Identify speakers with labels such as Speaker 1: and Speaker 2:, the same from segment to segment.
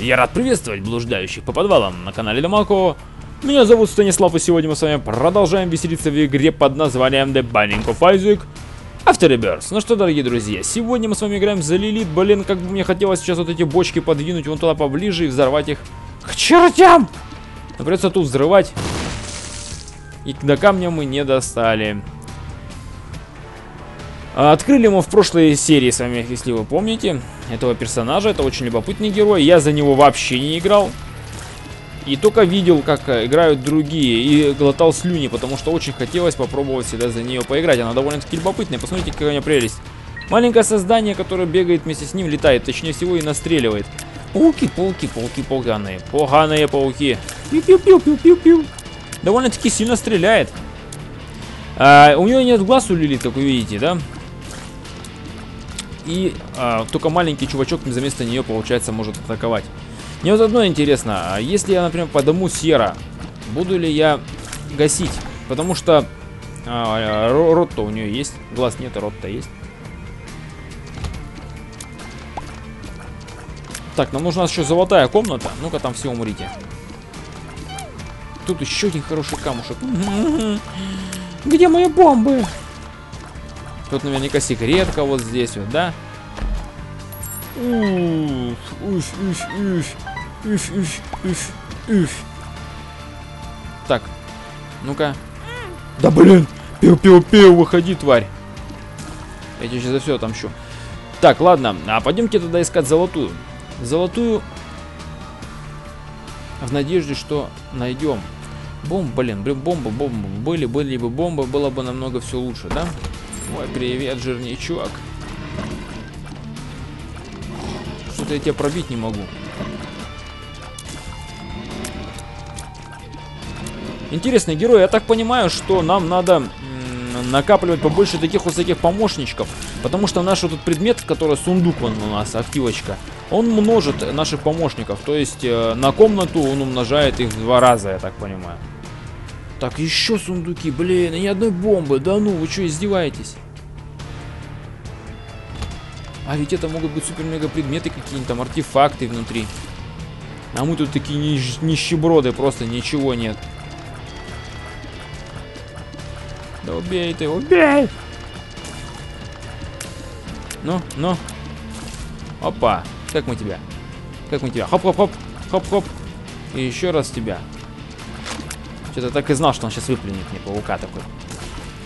Speaker 1: Я рад приветствовать блуждающих по подвалам на канале Домалко. Меня зовут Станислав, и сегодня мы с вами продолжаем веселиться в игре под названием The Binding of Isaac After Ну что, дорогие друзья, сегодня мы с вами играем за Лилит. Блин, как бы мне хотелось сейчас вот эти бочки подвинуть вон туда поближе и взорвать их к чертям! Но придется тут взрывать. И до камня мы не достали. А, открыли мы в прошлой серии с вами, если вы помните, этого персонажа. Это очень любопытный герой. Я за него вообще не играл. И только видел, как э, играют другие. И глотал слюни, потому что очень хотелось попробовать всегда за нее поиграть. Она довольно-таки любопытная. Посмотрите, какая у нее прелесть. Маленькое создание, которое бегает вместе с ним, летает, точнее всего, и настреливает. Пауки, пауки, пауки, поганые. Поганые пауки. Пиу-пиу-пиу-пиу-пиу-пиу. Довольно-таки сильно стреляет. А, у нее нет глаз у Лилит, как вы видите, да? И а, только маленький чувачок за место нее, получается, может атаковать. Мне вот одно интересно, а если я, например, подыму Сера, буду ли я гасить? Потому что а, рот-то у нее есть, глаз нет, а рот-то есть. Так, нам нужна еще золотая комната. Ну-ка там все умрите. Тут еще один хороший камушек. Где мои бомбы? Тут наверняка секретка вот здесь вот, да? Уф, уф, уф, уф, уф, уф, уф, уф. Так, ну-ка. Да блин! Пиу-пиу-пиу, выходи, тварь. Я тебе сейчас за все отомщу. Так, ладно, а пойдемте тогда искать золотую. Золотую в надежде, что найдем. Бомба, блин, блин, бомба, бомба. Были, были бы бомбы, было бы намного все лучше, да? Ой, привет, жирничок. Что-то я тебя пробить не могу. Интересный герой. Я так понимаю, что нам надо накапливать побольше таких вот всяких помощничков. Потому что наш вот этот предмет, который сундук вон у нас, активочка, он множит наших помощников. То есть э, на комнату он умножает их в два раза, я так понимаю. Так, еще сундуки, блин, и ни одной бомбы. Да ну, вы что, издеваетесь? А ведь это могут быть супер-мега предметы какие-нибудь, там артефакты внутри. А мы тут такие нищ нищеброды, просто ничего нет. Да убей ты, убей! Ну, ну. Опа. Как мы тебя? Как мы тебя? Хоп-хоп-хоп. Хоп-хоп. И еще раз тебя. Что-то так и знал, что он сейчас выплюнет мне паука такой.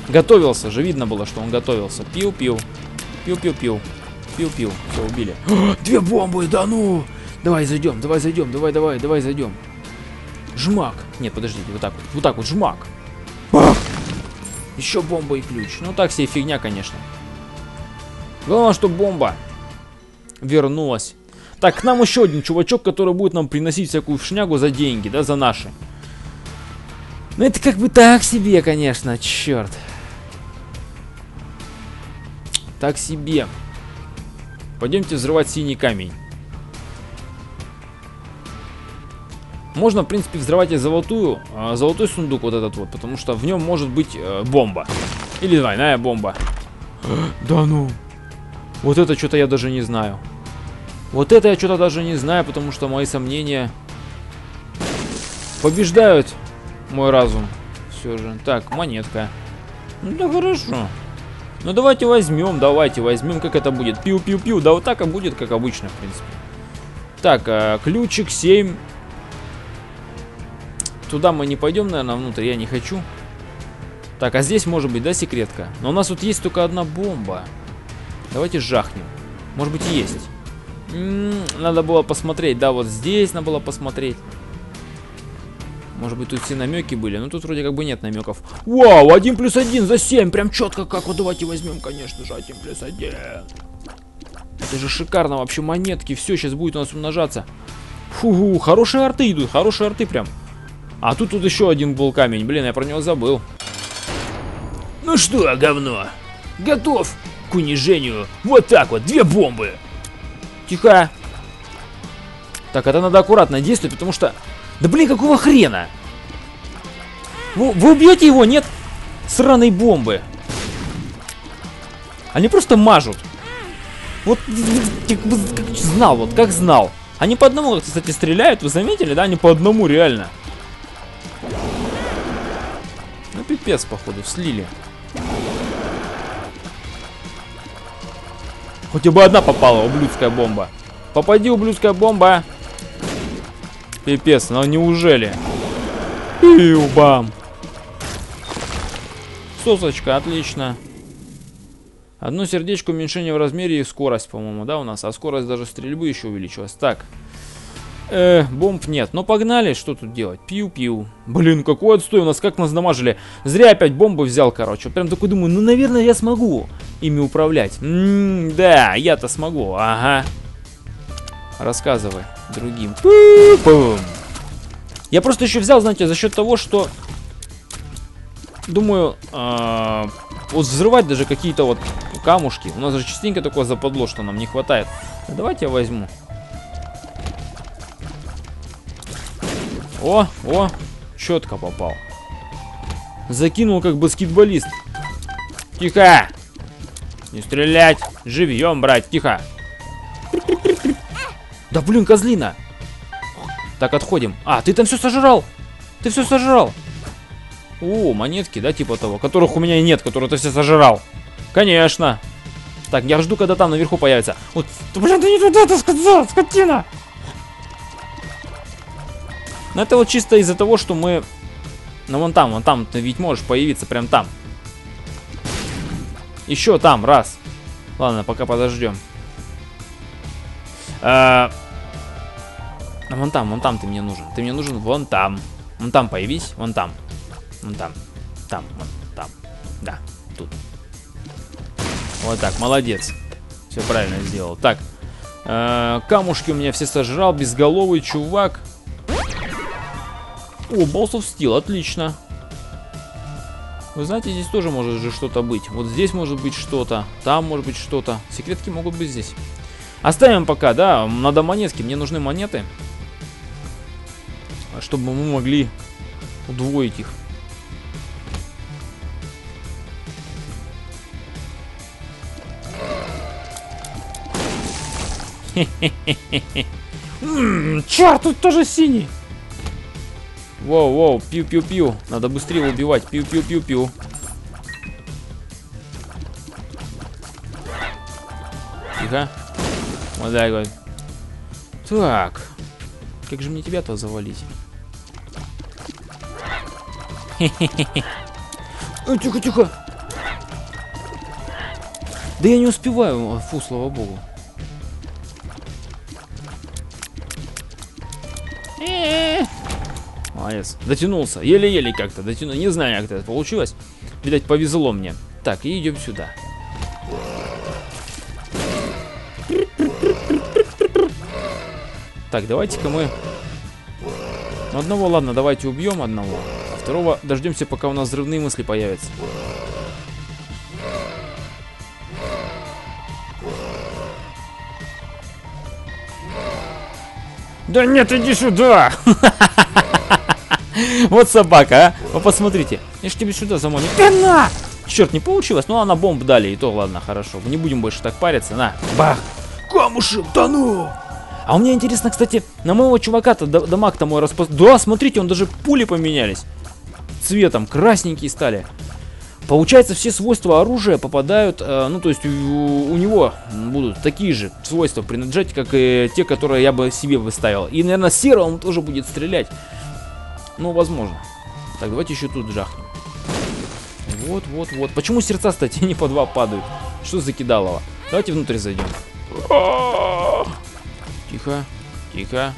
Speaker 1: Готовился же, видно было, что он готовился. Пил-пил. Пил-пил-пил. Пил-пил. Все, убили. Две бомбы, да ну! Давай зайдем, давай зайдем, давай, давай, давай зайдем. Жмак. Нет, подождите, вот так вот. Вот так вот, жмак. Еще бомба и ключ. Ну так себе фигня, конечно. Главное, что бомба вернулась. Так, к нам еще один чувачок, который будет нам приносить всякую шнягу за деньги, да, за наши. Ну это как бы так себе, конечно, черт. Так себе. Пойдемте взрывать синий камень. Можно, в принципе, взрывать и золотую, э, золотой сундук вот этот вот, потому что в нем может быть э, бомба. Или двойная бомба. Да ну. Вот это что-то я даже не знаю. Вот это я что-то даже не знаю, потому что мои сомнения побеждают мой разум. Все же. Так, монетка. Ну да хорошо. Ну давайте возьмем, давайте возьмем, как это будет. Пиу-пиу-пиу. Да вот так и будет, как обычно, в принципе. Так, а, ключик 7. Туда мы не пойдем, наверное, внутрь. Я не хочу. Так, а здесь может быть, да, секретка? Но у нас тут есть только одна бомба. Давайте жахнем. Может быть, есть. М -м, надо было посмотреть. Да, вот здесь надо было посмотреть. Может быть, тут все намеки были. Но тут вроде как бы нет намеков. Вау, 1 плюс 1 за 7. Прям четко как. Вот давайте возьмем, конечно же, 1 плюс 1. Это же шикарно вообще монетки. Все, сейчас будет у нас умножаться. Фу, хорошие арты идут. Хорошие арты прям. А тут тут еще один был камень. Блин, я про него забыл.
Speaker 2: Ну что, говно? Готов к унижению. Вот так вот, две бомбы.
Speaker 1: Тихо. Так, это надо аккуратно действовать, потому что да блин, какого хрена? Вы, вы убьете его, нет? Сраной бомбы. Они просто мажут. Вот, как знал, вот как знал. Они по одному, кстати, стреляют, вы заметили, да? Они по одному, реально. Ну, пипец, походу, слили. Хотя бы одна попала, ублюдская бомба. Попади, ублюдская бомба. Пипец, ну неужели? Пиу, бам. Сосочка, отлично. Одно сердечко уменьшение в размере и скорость, по-моему, да, у нас? А скорость даже стрельбы еще увеличилась. Так. Э, бомб нет. Ну погнали, что тут делать? Пиу-пиу. Блин, какой отстой, у нас как нас дамажили. Зря опять бомбы взял, короче. Прям такой думаю, ну, наверное, я смогу ими управлять. М -м, да, я-то смогу, ага. Рассказывай другим. Я просто еще взял, знаете, за счет того, что... Думаю, э вот взрывать даже какие-то вот камушки. У нас же частенько такое западло, что нам не хватает. Давайте я возьму. О, о, четко попал. Закинул как баскетболист. Тихо! Не стрелять! Живьем брать, тихо! Да блин, козлина! Так, отходим. А, ты там все сожрал! Ты все сожрал! О, монетки, да, типа того, которых у меня нет, которые ты все сожрал. Конечно. Так, я жду, когда там наверху появится. Вот, блин, ты не туда, ты сказал, скотина! Но это вот чисто из-за того, что мы... Ну, вон там, вон там ты ведь можешь появиться, прям там. Еще там, раз. Ладно, пока подождем. А... Вон там, вон там ты мне нужен. Ты мне нужен вон там. Вон там появись, вон там. Вон там. Там, вон там. Да, тут. Вот так, молодец. Все правильно сделал. Так, э, камушки у меня все сожрал, безголовый чувак. О, Balls of Steel, отлично. Вы знаете, здесь тоже может же что-то быть. Вот здесь может быть что-то, там может быть что-то. Секретки могут быть здесь. Оставим пока, да, надо монетки, мне нужны монеты. Чтобы мы могли удвоить их. Черт, тут тоже синий. Воу, воу, пиу-пиу-пиу. Надо быстрее убивать. Пиу-пиу-пиу-пиу. Тихо. Вот так вот. Так. Как же мне тебя-то завалить? Ой, тихо, тихо. Да я не успеваю. Фу, слава богу. Молодец. Дотянулся. Еле-еле как-то дотянул. Не знаю, как это получилось. Видать, повезло мне. Так, и идем сюда. Так, давайте-ка мы... Ну, одного, ладно, давайте убьем одного. А второго дождемся, пока у нас взрывные мысли появятся. Да нет, иди сюда! Вот собака, а. Вы посмотрите. Я ж тебе сюда заманю. На! Черт, не получилось. Ну, она бомб дали, и то ладно, хорошо. Не будем больше так париться. На, бах. Камушек, да ну! А у меня интересно, кстати, на моего чувака-то дамаг-то мой распоз... Да, смотрите, он даже пули поменялись. Цветом, красненькие стали. Получается, все свойства оружия попадают, э, ну, то есть у, у него будут такие же свойства принадлежать, как и те, которые я бы себе выставил. И, наверное, серо он тоже будет стрелять. Ну, возможно. Так, давайте еще тут жахнем. Вот, вот, вот. Почему сердца, кстати, не по два падают? Что за кидалово? Давайте внутрь зайдем. Тихо, тихо.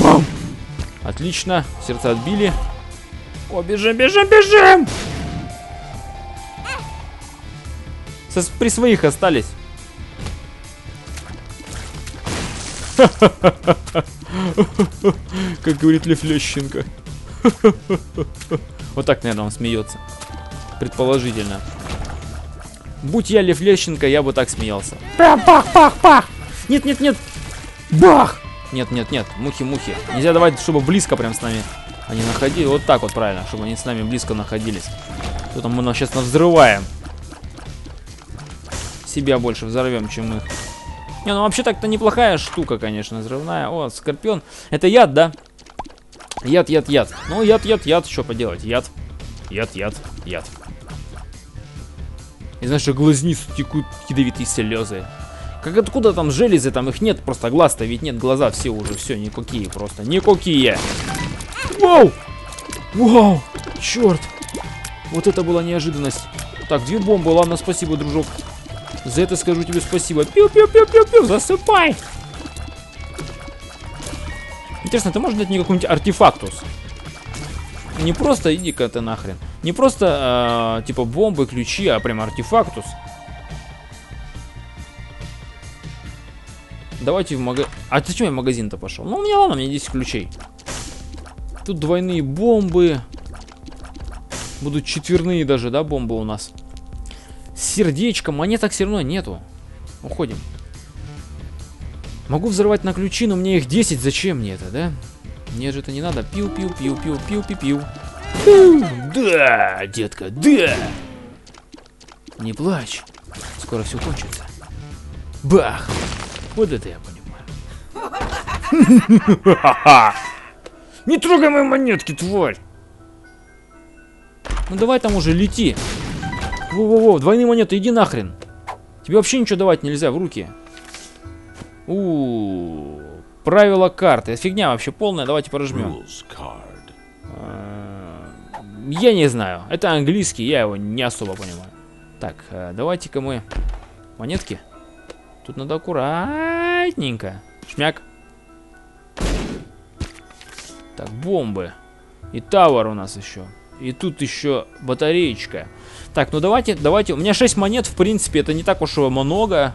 Speaker 1: Бам! Отлично, сердца отбили. О, бежим, бежим, бежим! Со, при своих остались. Как говорит Лев Лещенко. Вот так, наверное, он смеется. Предположительно. Будь я Лев Лещенко, я бы так смеялся. Бах, бах! Нет, нет, нет! Бах! Нет, нет, нет, мухи-мухи. Нельзя давать, чтобы близко прям с нами они находили. Вот так вот правильно, чтобы они с нами близко находились. Тут мы нас сейчас взрываем. Себя больше взорвем, чем их. Не, ну вообще так-то неплохая штука, конечно, взрывная. О, скорпион. Это яд, да? Яд, яд, яд. Ну, яд, яд, яд, что поделать? Яд. Яд, яд, яд. Из наших глазниц текут ядовитые слезы. Как откуда там железы, там их нет, просто глаз-то ведь нет, глаза все уже, все, никакие просто, никакие. Вау! Вау! Черт! Вот это была неожиданность. Так, две бомбы, ладно, спасибо, дружок. За это скажу тебе спасибо. Пиу-пиу-пиу-пиу-пиу, засыпай! Интересно, ты можешь дать мне какой-нибудь артефактус? Не просто иди-ка ты нахрен. Не просто, э, типа, бомбы, ключи, а прям артефактус. Давайте в магазин. А зачем я в магазин-то пошел? Ну, у меня ладно, у меня 10 ключей. Тут двойные бомбы. Будут четверные даже, да, бомбы у нас. Сердечко, монеток все равно нету. Уходим. Могу взрывать на ключи, но мне их 10. Зачем мне это, да? Мне же это не надо. Пиу-пиу-пиу-пиу-пиу-пиу.
Speaker 2: Да, детка, да.
Speaker 1: Не плачь. Скоро все кончится. Бах! Вот это я понимаю.
Speaker 2: Не трогай мои монетки, тварь.
Speaker 1: Ну давай там уже лети. Во-во-во, двойные монеты, иди нахрен. Тебе вообще ничего давать нельзя в руки. У, -у, -у. правила карты. Фигня вообще полная. Давайте прожмем. А, я не знаю. Это английский, я его не особо понимаю. Так, э, давайте-ка мы монетки. Тут надо аккуратненько. Шмяк. Так, бомбы. И тавер у нас еще. И тут еще батареечка. Так, ну давайте, давайте. У меня 6 монет, в принципе, это не так уж и много.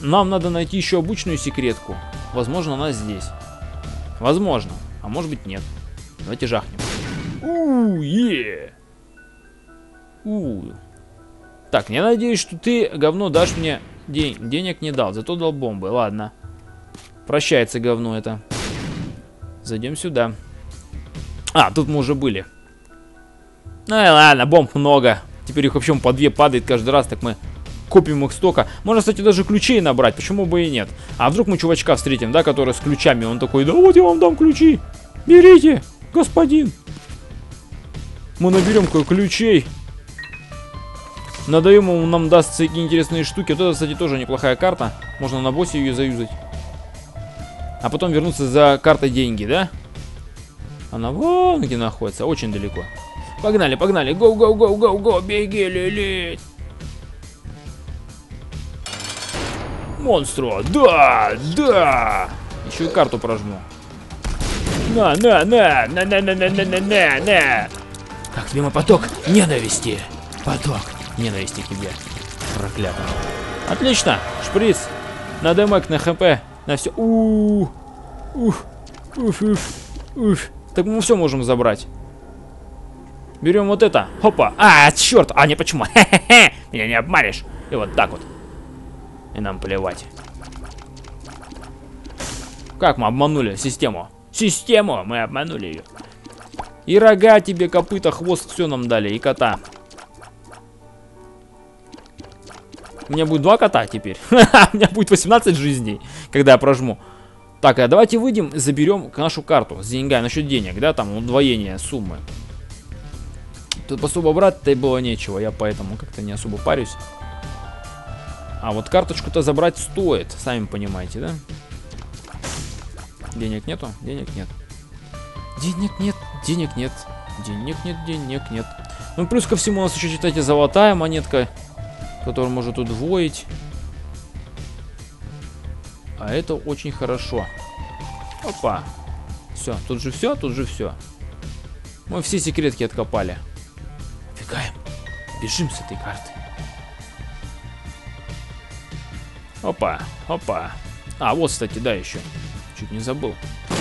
Speaker 1: Нам надо найти еще обычную секретку. Возможно, она здесь. Возможно. А может быть, нет. Давайте жахнем.
Speaker 2: Уе!
Speaker 1: У. Так, я надеюсь, что ты, говно, дашь мне день. Денег не дал, зато дал бомбы. Ладно. Прощается говно это. Зайдем сюда. А, тут мы уже были. Ну и ладно, бомб много. Теперь их вообще по две падает каждый раз, так мы купим их столько. Можно, кстати, даже ключей набрать, почему бы и нет. А вдруг мы чувачка встретим, да, который с ключами, он такой, да вот я вам дам ключи. Берите, господин. Мы наберем ключей. Надаем ему, нам даст всякие интересные штуки. Вот это, кстати, тоже неплохая карта. Можно на боссе ее заюзать. А потом вернуться за картой деньги, да? Она вон где находится, очень далеко. Погнали, погнали, гоу, гоу, гоу, гоу, гоу, беги, лилит.
Speaker 2: Монстро, да, да.
Speaker 1: Еще и карту прожму.
Speaker 2: На, на, на, на, на, на, на, на, на, на, на.
Speaker 1: Как поток ненависти? Поток ненависти к тебе. Проклятый. Отлично, шприц. На демок, на хп, на все. Ух, ух, уф, уф, уф. Так мы все можем забрать. Берем вот это. Хопа. А, черт. А, не почему. Хе-хе-хе. Меня не обманешь. И вот так вот. И нам плевать. Как мы обманули систему? Систему! Мы обманули ее. И рога тебе, копыта, хвост, все нам дали. И кота. У меня будет два кота теперь. У меня будет 18 жизней, когда я прожму. Так, а давайте выйдем, заберем нашу карту с деньгами, насчет денег, да, там удвоение суммы. Тут особо брать-то и было нечего, я поэтому как-то не особо парюсь. А вот карточку-то забрать стоит, сами понимаете, да? Денег нету? Денег нет. Денег нет, денег нет, денег нет, денег нет. Ну, плюс ко всему у нас еще, считайте, золотая монетка, которую может удвоить. А это очень хорошо. Опа. Все, тут же все, тут же все. Мы все секретки откопали. Бегаем. Бежим с этой карты. Опа, опа. А, вот, кстати, да, еще. Чуть не забыл.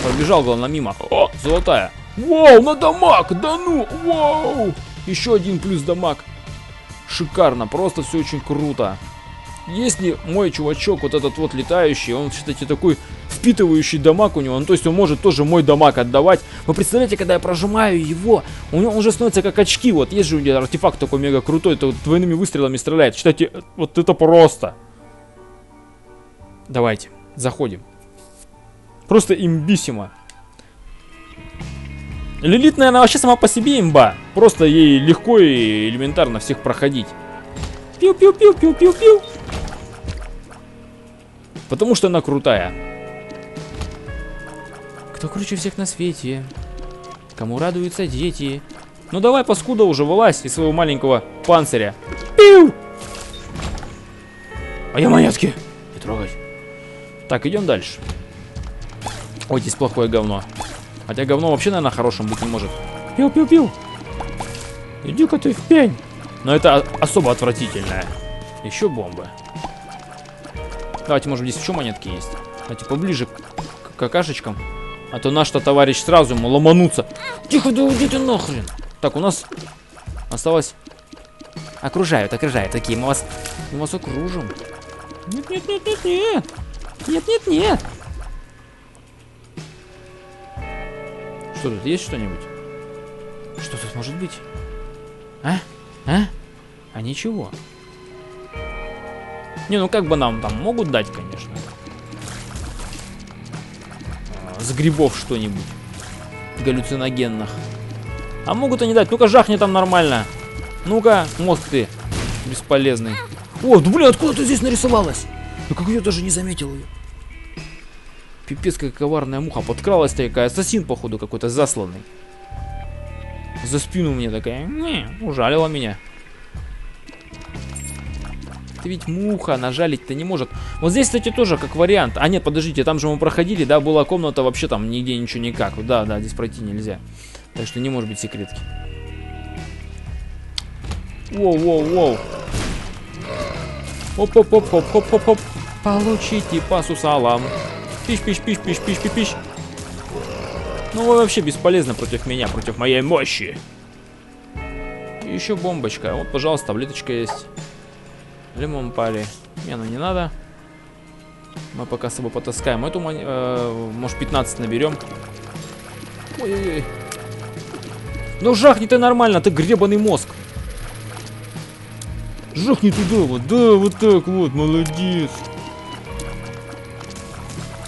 Speaker 1: Пробежал, главное, мимо. О, золотая. Вау, на дамаг, да ну, вау. Еще один плюс дамаг. Шикарно, просто все очень круто. Если мой чувачок, вот этот вот летающий, он, кстати, такой впитывающий дамаг у него, ну, то есть он может тоже мой дамаг отдавать. Вы представляете, когда я прожимаю его, у него уже становится как очки, вот есть же у него артефакт такой мега крутой, это вот двойными выстрелами стреляет. Считайте, вот это просто. Давайте, заходим. Просто имбиссимо. Лилит, наверное, вообще сама по себе имба. Просто ей легко и элементарно всех проходить. Пиу-пиу-пиу-пиу-пиу-пиу. Потому что она крутая. Кто круче всех на свете? Кому радуются дети? Ну давай, паскуда, уже вылазь из своего маленького панциря. Пиу! А я монетки. Не трогай. Так, идем дальше. Ой, здесь плохое говно. Хотя говно вообще, наверное, хорошим быть не может. Пиу-пиу-пиу. Иди-ка ты в пень. Но это особо отвратительное. Еще бомбы. Давайте, может, здесь еще монетки есть. Давайте поближе к, какашечкам. А то наш-то товарищ сразу ему ломануться. Тихо, да уйди ты нахрен. Так, у нас осталось... Окружают, окружают такие. Мы вас, мы вас окружим. Нет, нет, Что тут, есть что-нибудь? Что тут может быть? А? А? А ничего. Не, ну как бы нам там могут дать, конечно. А, с грибов что-нибудь. Галлюциногенных. А могут они дать. Ну-ка, жахни там нормально. Ну-ка, мозг ты. Бесполезный. О, да блин, откуда ты здесь нарисовалась? Ну как я даже не заметил ее. Пипец, какая коварная муха. Подкралась такая. Ассасин, походу, какой-то засланный. За спину мне такая. Не, ужалила меня. Ты ведь муха, нажалить-то не может. Вот здесь, кстати, тоже как вариант. А нет, подождите, там же мы проходили, да, была комната вообще там нигде ничего никак. Да, да, здесь пройти нельзя. Так что не может быть секретки. Воу-воу-воу. Оп-оп-оп-оп-оп-оп-оп. Получите по сусалам. Пиш-пиш-пиш-пиш-пиш-пиш-пиш. Ну вы вообще бесполезно против меня, против моей мощи. еще бомбочка. Вот, пожалуйста, таблеточка есть. Лимон пали. Не, ну не надо. Мы пока с собой потаскаем. Эту, э, может, 15 наберем. Ой-ой-ой. Ну жахни ты нормально, ты гребаный мозг. Жахни туда вот, да, вот так вот, молодец.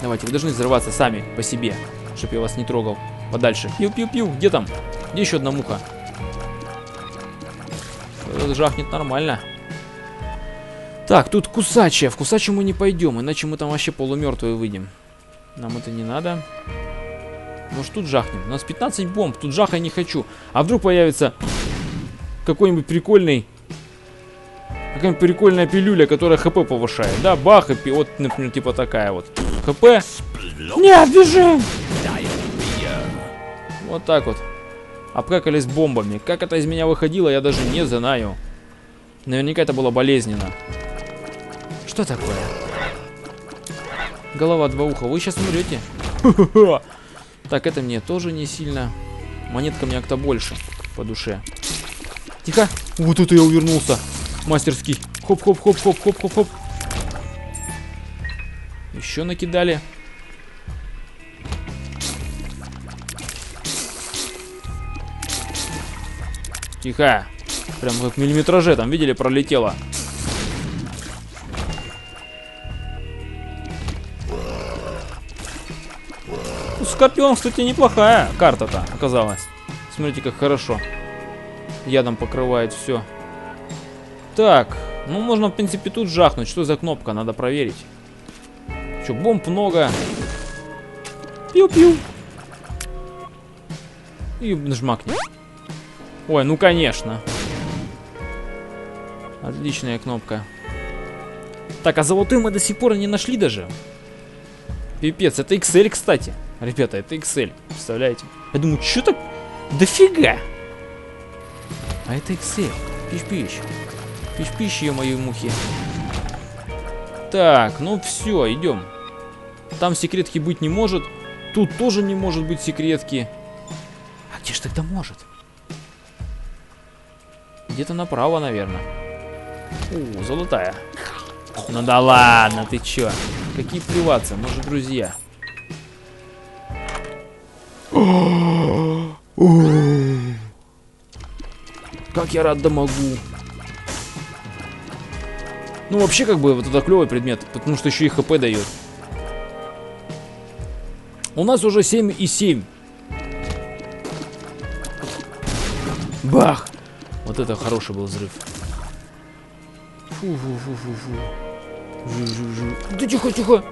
Speaker 1: Давайте, вы должны взрываться сами, по себе, чтобы я вас не трогал. Подальше. Пиу-пиу-пиу, где там? Где еще одна муха? Этот жахнет нормально. Так, тут кусачая. В кусачую мы не пойдем, иначе мы там вообще полумертвые выйдем. Нам это не надо. Может тут жахнем? У нас 15 бомб, тут жаха не хочу. А вдруг появится какой-нибудь прикольный... Какая-нибудь прикольная пилюля, которая хп повышает. Да, бах, и вот, например, типа такая вот. ХП. Нет, бежим! Вот так вот. Обкакались бомбами. Как это из меня выходило, я даже не знаю. Наверняка это было болезненно. Что такое? Голова два уха. Вы сейчас умрете. Так, это мне тоже не сильно. Монетка мне как-то больше по душе. Тихо. Вот это я увернулся. Мастерский. Хоп-хоп-хоп-хоп-хоп-хоп-хоп. Еще накидали. Тихо. Прям как миллиметраже там, видели, пролетело. Скорпион, кстати, неплохая карта-то оказалась. Смотрите, как хорошо. Ядом покрывает все. Так, ну можно, в принципе, тут жахнуть. Что за кнопка? Надо проверить. Что, бомб много. Пиу-пиу. И нажмакни. Ой, ну конечно. Отличная кнопка. Так, а золотую мы до сих пор не нашли даже. Пипец, это XL, кстати. Ребята, это Excel, представляете? Я думаю, что так дофига? А это Excel. Пищ-пищ. Пищ-пищ, мои мухи. Так, ну все, идем. Там секретки быть не может. Тут тоже не может быть секретки. А где же тогда может? Где-то направо, наверное. О, золотая. Ну да ладно, ты чё? Какие плеваться, может, друзья. Как я рад да могу. Ну, вообще, как бы, вот это клевый предмет, потому что еще и хп дает. У нас уже 7 и 7. Бах! Вот это хороший был взрыв. Фу-фу-фу-фу-фу. Да тихо, тихо.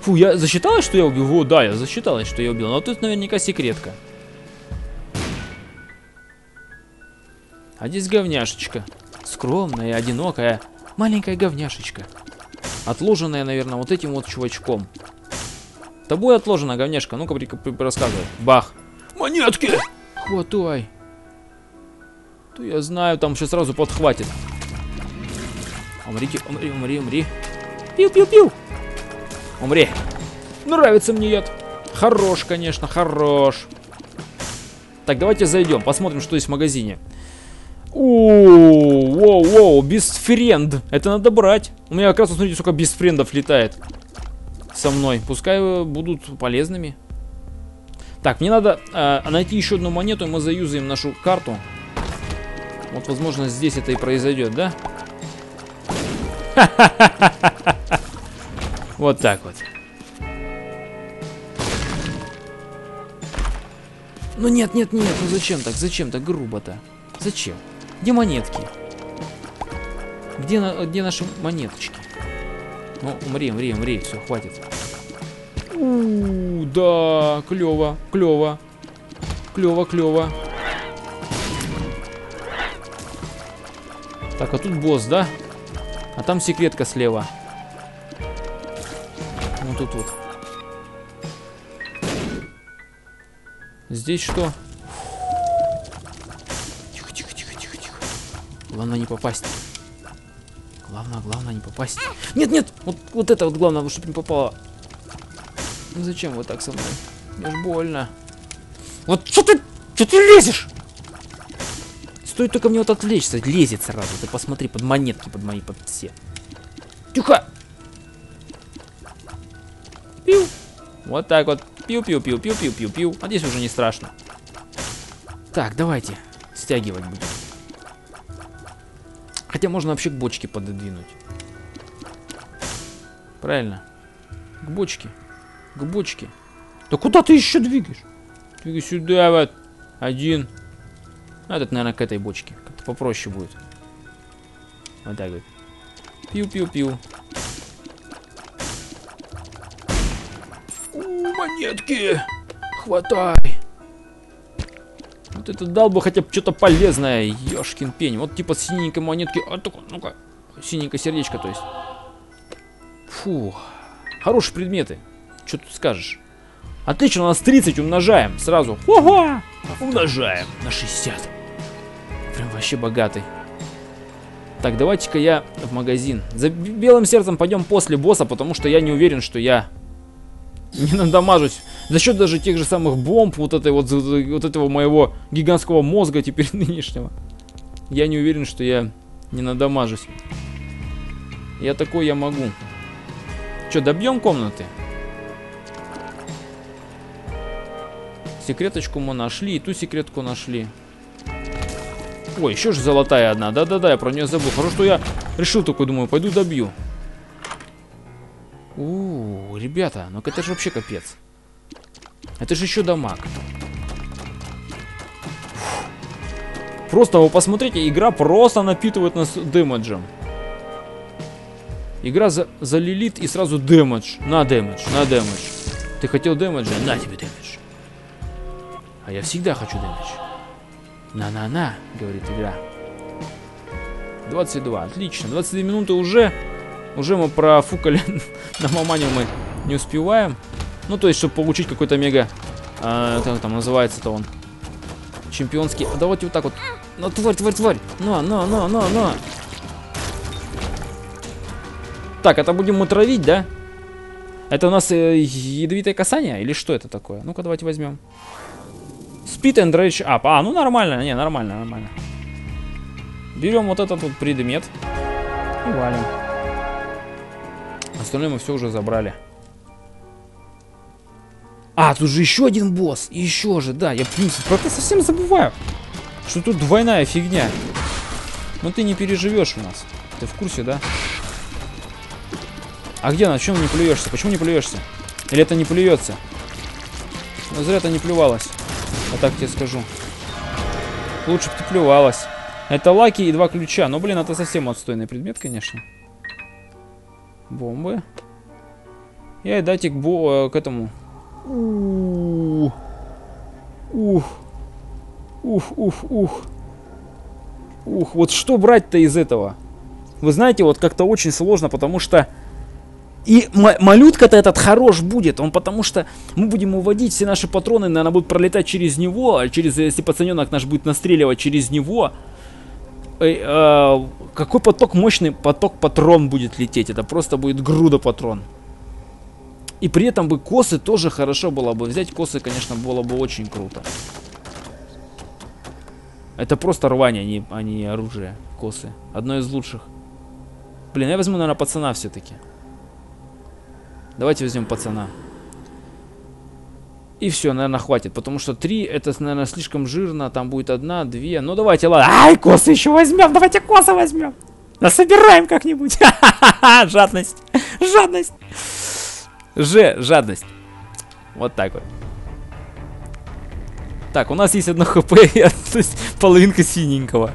Speaker 1: Фу, я засчиталось, что я убил? О, да, я засчиталось, что я убил. Но тут наверняка секретка. А здесь говняшечка. Скромная, одинокая, маленькая говняшечка. Отложенная, наверное, вот этим вот чувачком. Тобой отложена говняшка. Ну-ка, рассказывай. Бах.
Speaker 2: Монетки!
Speaker 1: Хватай. То я знаю, там сейчас сразу подхватит. Умрите, умри, умри, умри. Пиу-пиу-пиу. Умри. Нравится мне яд. Хорош, конечно, хорош. Так, давайте зайдем, посмотрим, что есть в магазине. Оу, воу, воу, бестфренд. Это надо брать. У меня, оказывается, смотрите, сколько бестфрендов летает со мной. Пускай будут полезными. Так, мне надо э, найти еще одну монету, и мы заюзаем нашу карту. Вот, возможно, здесь это и произойдет, да? Вот так вот. Ну нет, нет, нет, ну зачем так? Зачем так грубо-то? Зачем? Где монетки? Где, где наши монеточки? Ну, умри, умри, умри, все, хватит. У, -у, -у да, клево, клево. Клево, клево. Так, а тут босс, да? А там секретка слева. Вот тут вот. Здесь что? Главное не попасть. Главное, главное не попасть. Нет, нет! Вот, вот это вот главное, чтобы не попало. Ну зачем вот так со мной? Мне ж больно. Вот что ты... Что ты лезешь? Стоит только мне вот отвлечься, лезет сразу. Ты посмотри, под монетки, под мои, под все. Тихо! Пиу. Вот так вот. Пиу-пиу-пиу-пиу-пиу-пиу. А здесь уже не страшно. Так, давайте. Стягивать будем. Хотя можно вообще к бочке пододвинуть. Правильно. К бочке. К бочке. Да куда ты еще двигаешь? Двигай сюда вот. Один. А этот, наверное, к этой бочке. Как-то попроще будет. Вот так вот. Пиу-пиу-пиу.
Speaker 2: Монетки!
Speaker 1: Хватай! Вот это дал бы хотя бы что-то полезное, ёшкин пень. Вот типа синенькой монетки. А только, ну-ка. Синенькое сердечко, то есть. Фу. Хорошие предметы. Что тут скажешь? Отлично, у нас 30 умножаем сразу. Ого!
Speaker 2: Умножаем на 60.
Speaker 1: Прям вообще богатый. Так, давайте-ка я в магазин. За белым сердцем пойдем после босса, потому что я не уверен, что я не надамажусь. За счет даже тех же самых бомб, вот этой вот, вот этого моего гигантского мозга теперь нынешнего. Я не уверен, что я не надамажусь. Я такой я могу. Че, добьем комнаты? Секреточку мы нашли, и ту секретку нашли. Ой, еще же золотая одна. Да-да-да, я про нее забыл. Хорошо, что я решил такой, думаю, пойду добью. У, -у, ребята, ну это же вообще капец. Это же еще дамаг. Просто вы посмотрите, игра просто напитывает нас дэмэджем. Игра за залилит и сразу дэмэдж. На дэмэдж, на дэмэдж. Ты хотел дэмэджа? На тебе дэмэдж. А я всегда хочу дэмэдж. На-на-на, говорит игра. 22, отлично. 22 минуты уже. Уже мы профукали на мамане мы не успеваем. Ну, то есть, чтобы получить какой-то мега... А, как там называется-то он? Чемпионский. Давайте вот так вот. Ну, тварь, тварь, тварь. Ну, ну, ну, ну, ну. Так, это будем мы травить, да? Это у нас э, ядовитое касание? Или что это такое? Ну-ка, давайте возьмем. Speed and Rage Up. А, ну нормально, не, нормально, нормально. Берем вот этот вот предмет и валим. Остальное мы все уже забрали. А, тут же еще один босс. Еще же, да. Я, блин, просто совсем забываю, что тут двойная фигня. Ну ты не переживешь у нас. Ты в курсе, да? А где она? Почему не плюешься? Почему не плюешься? Или это не плюется? Ну, зря ты не плювалась. А так тебе скажу. Лучше бы ты плювалась. Это лаки и два ключа. Ну, блин, это совсем отстойный предмет, конечно. Бомбы. И дайте к, бо э, к этому. Ух. Ух. Ух, ух, ух. Вот что брать-то из этого? Вы знаете, вот как-то очень сложно, потому что... И малютка-то этот хорош будет, он потому что мы будем уводить все наши патроны, наверное, будут пролетать через него, а через, если пацаненок наш будет настреливать через него, какой поток мощный поток патрон будет лететь, это просто будет груда патрон. И при этом бы косы тоже хорошо было бы взять, косы, конечно, было бы очень круто. Это просто рвание, а не, а оружие, косы. Одно из лучших. Блин, я возьму, наверное, пацана все-таки. Давайте возьмем пацана. И все, наверное, хватит. Потому что три это, наверное, слишком жирно. Там будет одна, две. Ну, давайте, ладно. Ай, косы еще возьмем. Давайте косы возьмем. Насобираем как-нибудь. Жадность. Жадность. Ж, жадность. Вот так вот. Так, у нас есть одно хп, есть половинка синенького.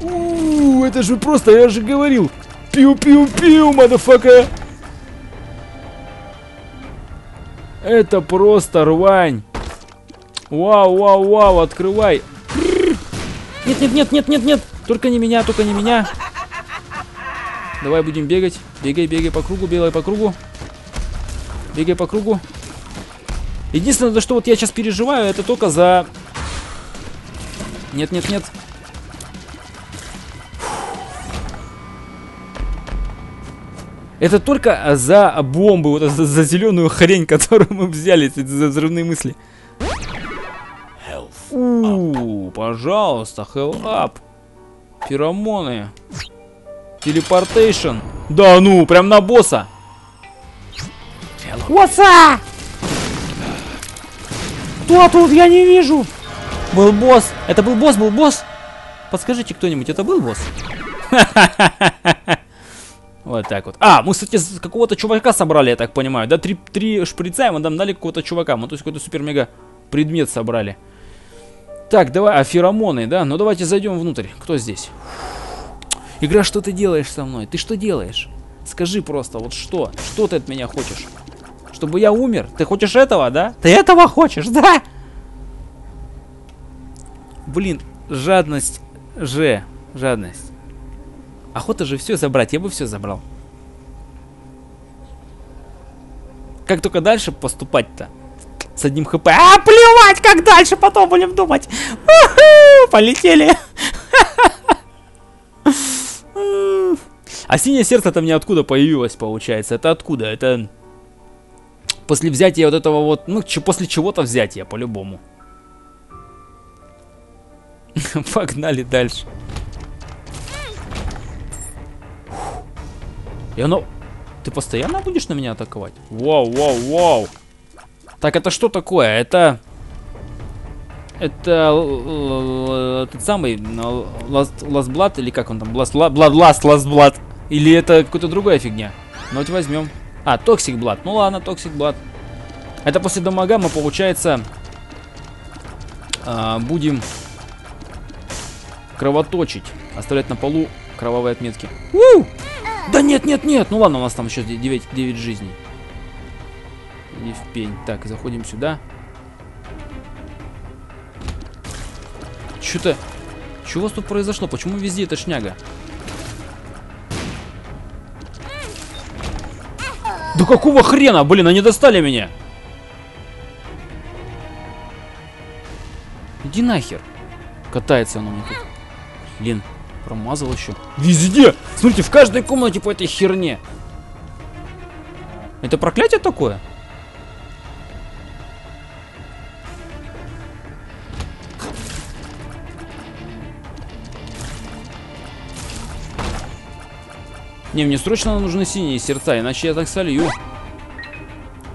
Speaker 1: Ууу, это же просто, я же говорил. Пиу-пиу-пиу, мадафака. Это просто рвань. Вау, вау, вау, открывай. Нет, нет, нет, нет, нет, нет. Только не меня, только не меня. Давай будем бегать. Бегай, бегай по кругу, бегай по кругу. Бегай по кругу. Единственное, за что вот я сейчас переживаю, это только за... Нет, нет, нет. Это только за бомбы, вот за, за зеленую хрень, которую мы взяли, за взрывные мысли. У, пожалуйста, health up. Феромоны. Teleportation. Да ну, прям на босса. What's up? Кто тут? Я не вижу. Был босс. Это был босс, был босс. Подскажите кто-нибудь, это был босс? Вот так вот. А, мы, кстати, какого-то чувака собрали, я так понимаю. Да, три, три шприца, и мы там дали какого-то чувака. Мы, то есть, какой-то супер-мега предмет собрали. Так, давай, а феромоны, да? Ну, давайте зайдем внутрь. Кто здесь? Игра, что ты делаешь со мной? Ты что делаешь? Скажи просто, вот что? Что ты от меня хочешь? Чтобы я умер? Ты хочешь этого, да? Ты этого хочешь, да? Блин, жадность же. Жадность. Охота же все забрать. Я бы все забрал. Как только дальше поступать-то? С одним хп. А, плевать, как дальше, потом будем думать. Полетели. А синее сердце-то мне откуда появилось, получается? Это откуда? Это после взятия вот этого вот, ну, после чего-то взятия, по-любому. Погнали дальше. И оно... Ты постоянно будешь на меня атаковать? Вау, вау, вау. Так, это что такое? Это... Это... Тот самый... Last Blood? Или как он там? Last Blood. Или это какая-то другая фигня? Вот возьмем. А, Toxic Blood. Ну ладно, Toxic Blood. Это после дамага мы, получается, а, будем кровоточить. Оставлять на полу кровавые отметки. У! Да нет, нет, нет. Ну ладно, у нас там еще 9, 9 жизней. Не в пень. Так, заходим сюда. Что-то... Что у вас тут произошло? Почему везде эта шняга? Да какого хрена? Блин, они достали меня. Иди нахер. Катается оно мне тут. Блин, промазал еще. Везде! Смотрите, в каждой комнате по этой херне. Это проклятие такое? Не, мне срочно нужны синие сердца, иначе я так солью.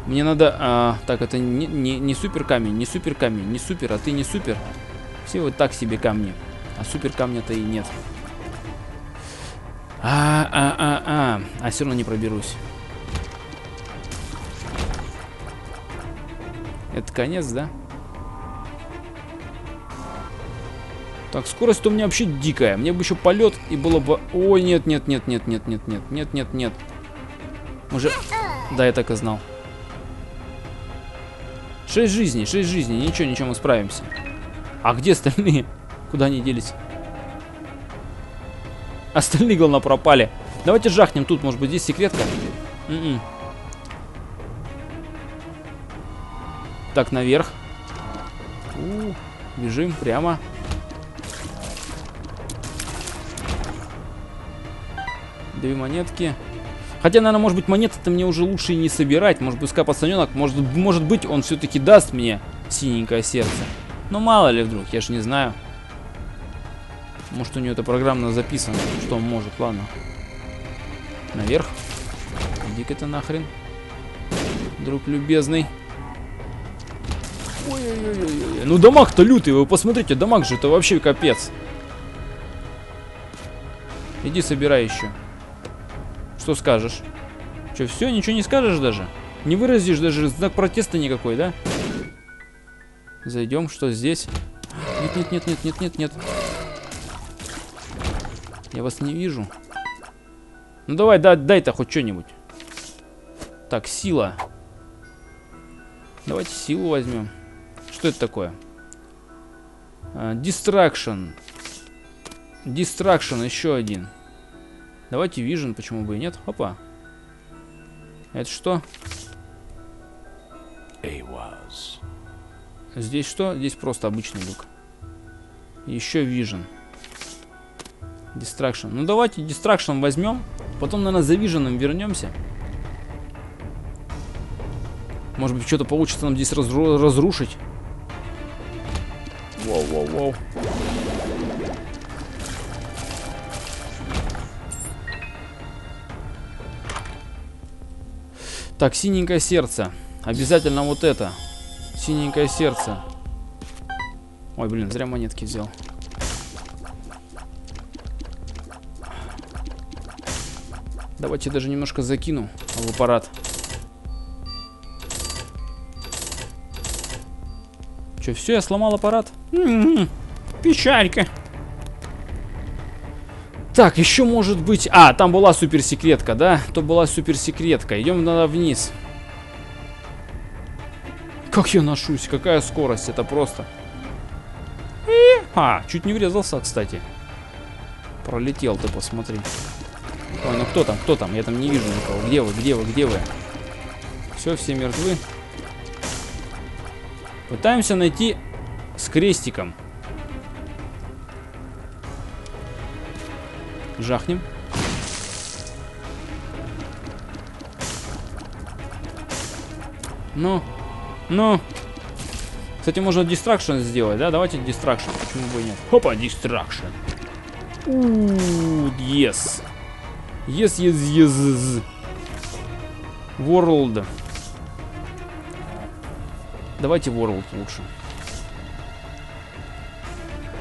Speaker 1: Мне надо... А, так, это не, не, не супер камень, не супер камень, не супер, а ты не супер. Все вот так себе камни. А супер камня-то и нет. А, а, а, а. А все равно не проберусь. Это конец, да? Так, скорость у меня вообще дикая. Мне бы еще полет и было бы... Ой, нет, нет, нет, нет, нет, нет, нет, нет, нет, нет. Уже... Да, я так и знал. Шесть жизней, шесть жизней. Ничего, ничего, мы справимся. А где остальные? Куда они делись? Остальные, главное, пропали. Давайте жахнем тут, может быть, здесь секретка? М -м. Так, наверх. У -у, бежим прямо. Две монетки. Хотя, наверное, может быть, монеты-то мне уже лучше и не собирать. Может быть, скапацаненок, может, может быть, он все-таки даст мне синенькое сердце. Но мало ли вдруг, я же не знаю. Может, у нее это программно записано, что он может. Ладно. Наверх. Иди-ка ты нахрен. Друг любезный. Ой-ой-ой. Ну дамаг-то лютый, вы посмотрите, дамаг же это вообще капец. Иди собирай еще. Что скажешь? Че, все, ничего не скажешь даже? Не выразишь даже знак протеста никакой, да? Зайдем, что здесь? Нет, нет, нет, нет, нет, нет, нет. Я вас не вижу. Ну давай, да, дай-то хоть что-нибудь. Так, сила. Давайте силу возьмем. Что это такое? Дистракшн. Дистракшн, еще один. Давайте Vision, почему бы и нет. Опа. Это что? Здесь что? Здесь просто обычный люк. Еще Vision. Distraction. Ну давайте Distraction возьмем. Потом, наверное, за Vision вернемся. Может быть, что-то получится нам здесь разру разрушить. Воу-воу-воу. Так, синенькое сердце. Обязательно вот это. Синенькое сердце. Ой, блин, зря монетки взял. Давайте даже немножко закину в аппарат. Че, все, я сломал аппарат? М -м -м, печалька. Так, еще может быть... А, там была суперсекретка, да? То была суперсекретка. Идем надо вниз. Как я ношусь? Какая скорость? Это просто... А, чуть не врезался, кстати. Пролетел ты, посмотри. Ой, ну кто там? Кто там? Я там не вижу никого. Где вы? Где вы? Где вы? Все, все мертвы. Пытаемся найти с крестиком. Жахнем. Ну, ну. Кстати, можно дистракшн сделать, да? Давайте дистракшн, почему бы и нет. Хопа, дистракшн. Yes. Yes, yes, yes. World. Давайте World лучше.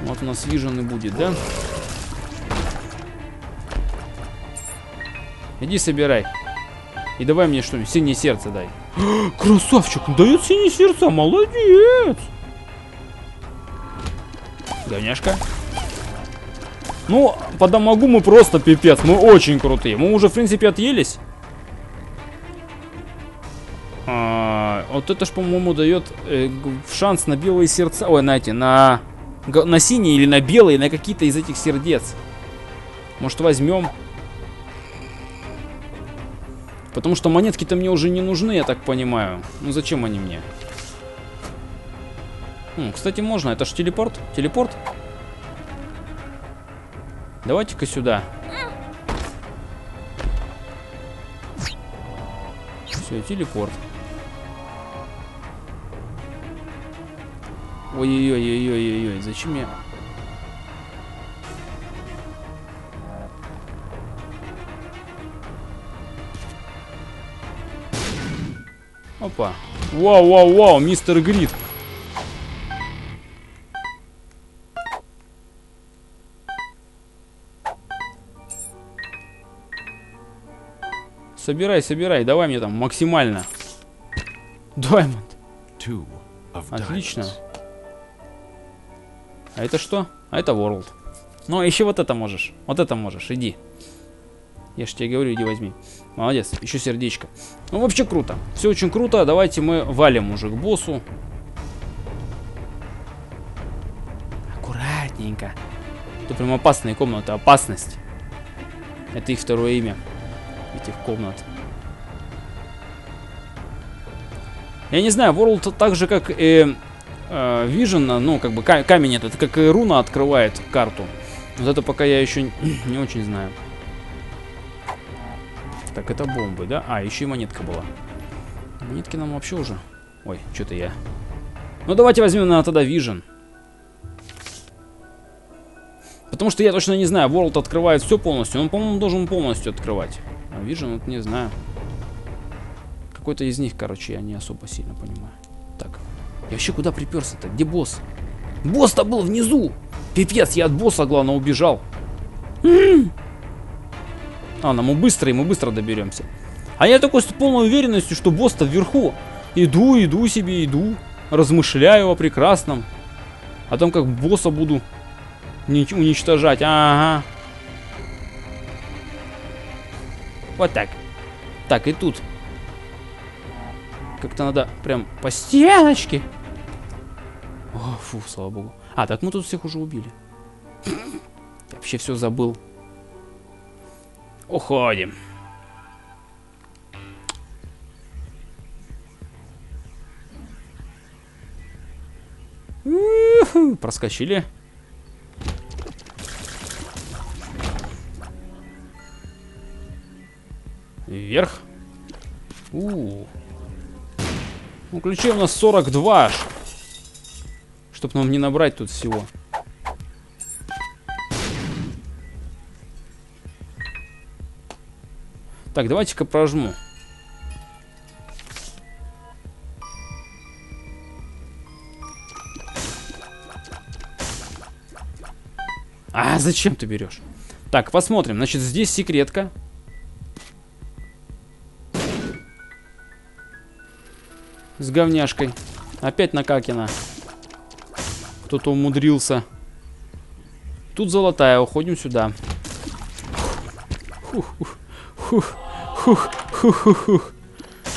Speaker 1: Вот у нас Vision и будет, да? Иди собирай. И давай мне что-нибудь, синее сердце дай. Красавчик, дает синее сердце, молодец. Гоняшка. Ну, по дамагу мы просто пипец, мы очень крутые. Мы уже, в принципе, отъелись. А, вот это ж, по-моему, дает э, шанс на белые сердца. Ой, знаете, на, на синие или на белые, на какие-то из этих сердец. Может, возьмем... Потому что монетки-то мне уже не нужны, я так понимаю. Ну зачем они мне? Хм, кстати, можно. Это же телепорт. Телепорт. Давайте-ка сюда. Все, телепорт. Ой-ой-ой-ой-ой-ой, зачем я... Опа. Вау, вау, вау, мистер Грид. Собирай, собирай, давай мне там максимально. Даймонд. Отлично. А это что? А это World. Ну, еще вот это можешь. Вот это можешь, иди. Я же тебе говорю, иди возьми. Молодец, еще сердечко. Ну, вообще круто. Все очень круто. Давайте мы валим уже к боссу. Аккуратненько. Это прям опасные комнаты. Опасность. Это их второе имя. Этих комнат. Я не знаю, World так же, как и э, Vision, ну, как бы ка- камень этот, как и руна открывает карту. Вот это пока я еще не очень знаю. Так, это бомбы, да? А, еще и монетка была. Монетки нам вообще уже... Ой, что-то я... Ну, давайте возьмем на тогда Vision. Потому что я точно не знаю, World открывает все полностью. Он, по-моему, должен полностью открывать. А Vision, вот не знаю. Какой-то из них, короче, я не особо сильно понимаю. Так, я вообще куда приперся-то? Где босс? Босс-то был внизу! Пипец, я от босса, главное, убежал. М. А, ну мы быстро, и мы быстро доберемся. А я такой с полной уверенностью, что босс-то вверху. Иду, иду себе, иду. Размышляю о прекрасном. О том, как босса буду ни- уничтожать. Ага. Вот так. Так, и тут. Как-то надо прям по стеночке. О, фу, слава богу. А, так мы тут всех уже убили. Я вообще все забыл. Уходим. Проскочили. Вверх. У, -у, -у. Ну, ключей у нас 42 аж. Чтоб нам не набрать тут всего. Так, давайте-ка прожму. А, зачем ты берешь? Так, посмотрим. Значит, здесь секретка. С говняшкой. Опять Накакина. Кто-то умудрился. Тут золотая, уходим сюда.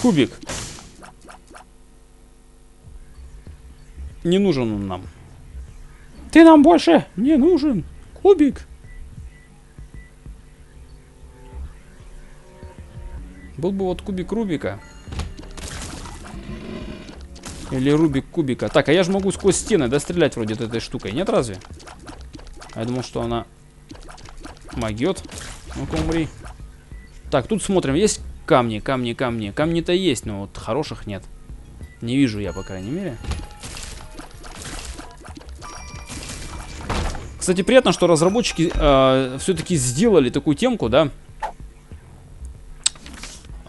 Speaker 1: Кубик. Не нужен он нам. Ты нам больше не нужен. Кубик. Был бы вот кубик Рубика. Или Рубик Кубика. Так, а я же могу сквозь стены дострелять вроде этой штукой. Нет разве? А я думал, что она могет. Ну-ка, умри. Так, тут смотрим. Есть камни, камни, камни. Камни-то есть, но вот хороших нет. Не вижу я, по крайней мере. Кстати, приятно, что разработчики э, все-таки сделали такую темку, да?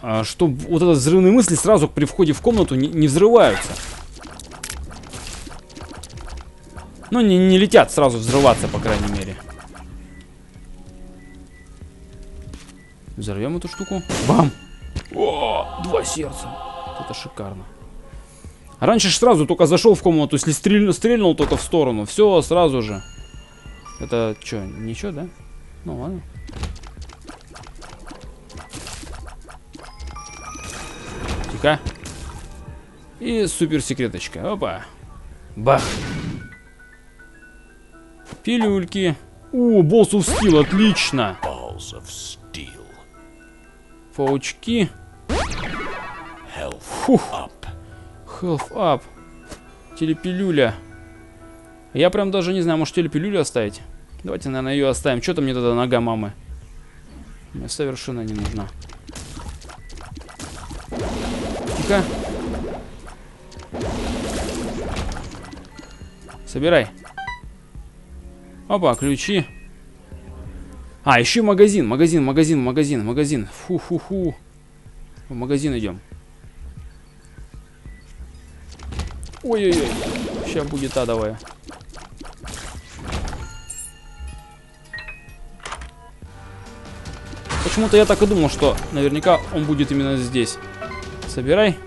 Speaker 1: А, что вот этот взрывные мысли сразу при входе в комнату не, не взрываются. Ну, не, не летят сразу взрываться, по крайней мере. Взорвем эту штуку. Бам! О, два сердца. Это шикарно. Раньше ж сразу только зашел в комнату, если стрель- стрельнул только в сторону, все сразу же. Это что, ничего, да? Ну ладно. Тихо. И супер секреточка. Опа. Бах. Пилюльки. О, боссов скилл, отлично.
Speaker 3: Balls of steel.
Speaker 1: Паучки.
Speaker 3: Health
Speaker 1: Фух.
Speaker 3: up.
Speaker 1: Health up. Телепилюля. Я прям даже не знаю, может телепилюлю оставить? Давайте, наверное, ее оставим. Что-то мне тогда нога мамы. Мне совершенно не нужна. Ну-ка. Собирай. Опа, ключи. А, еще магазин, магазин, магазин, магазин, магазин. Фу-фу-фу. В магазин идем. Ой-ой-ой. Сейчас будет адовая. Почему-то я так и думал, что наверняка он будет именно здесь. Собирай.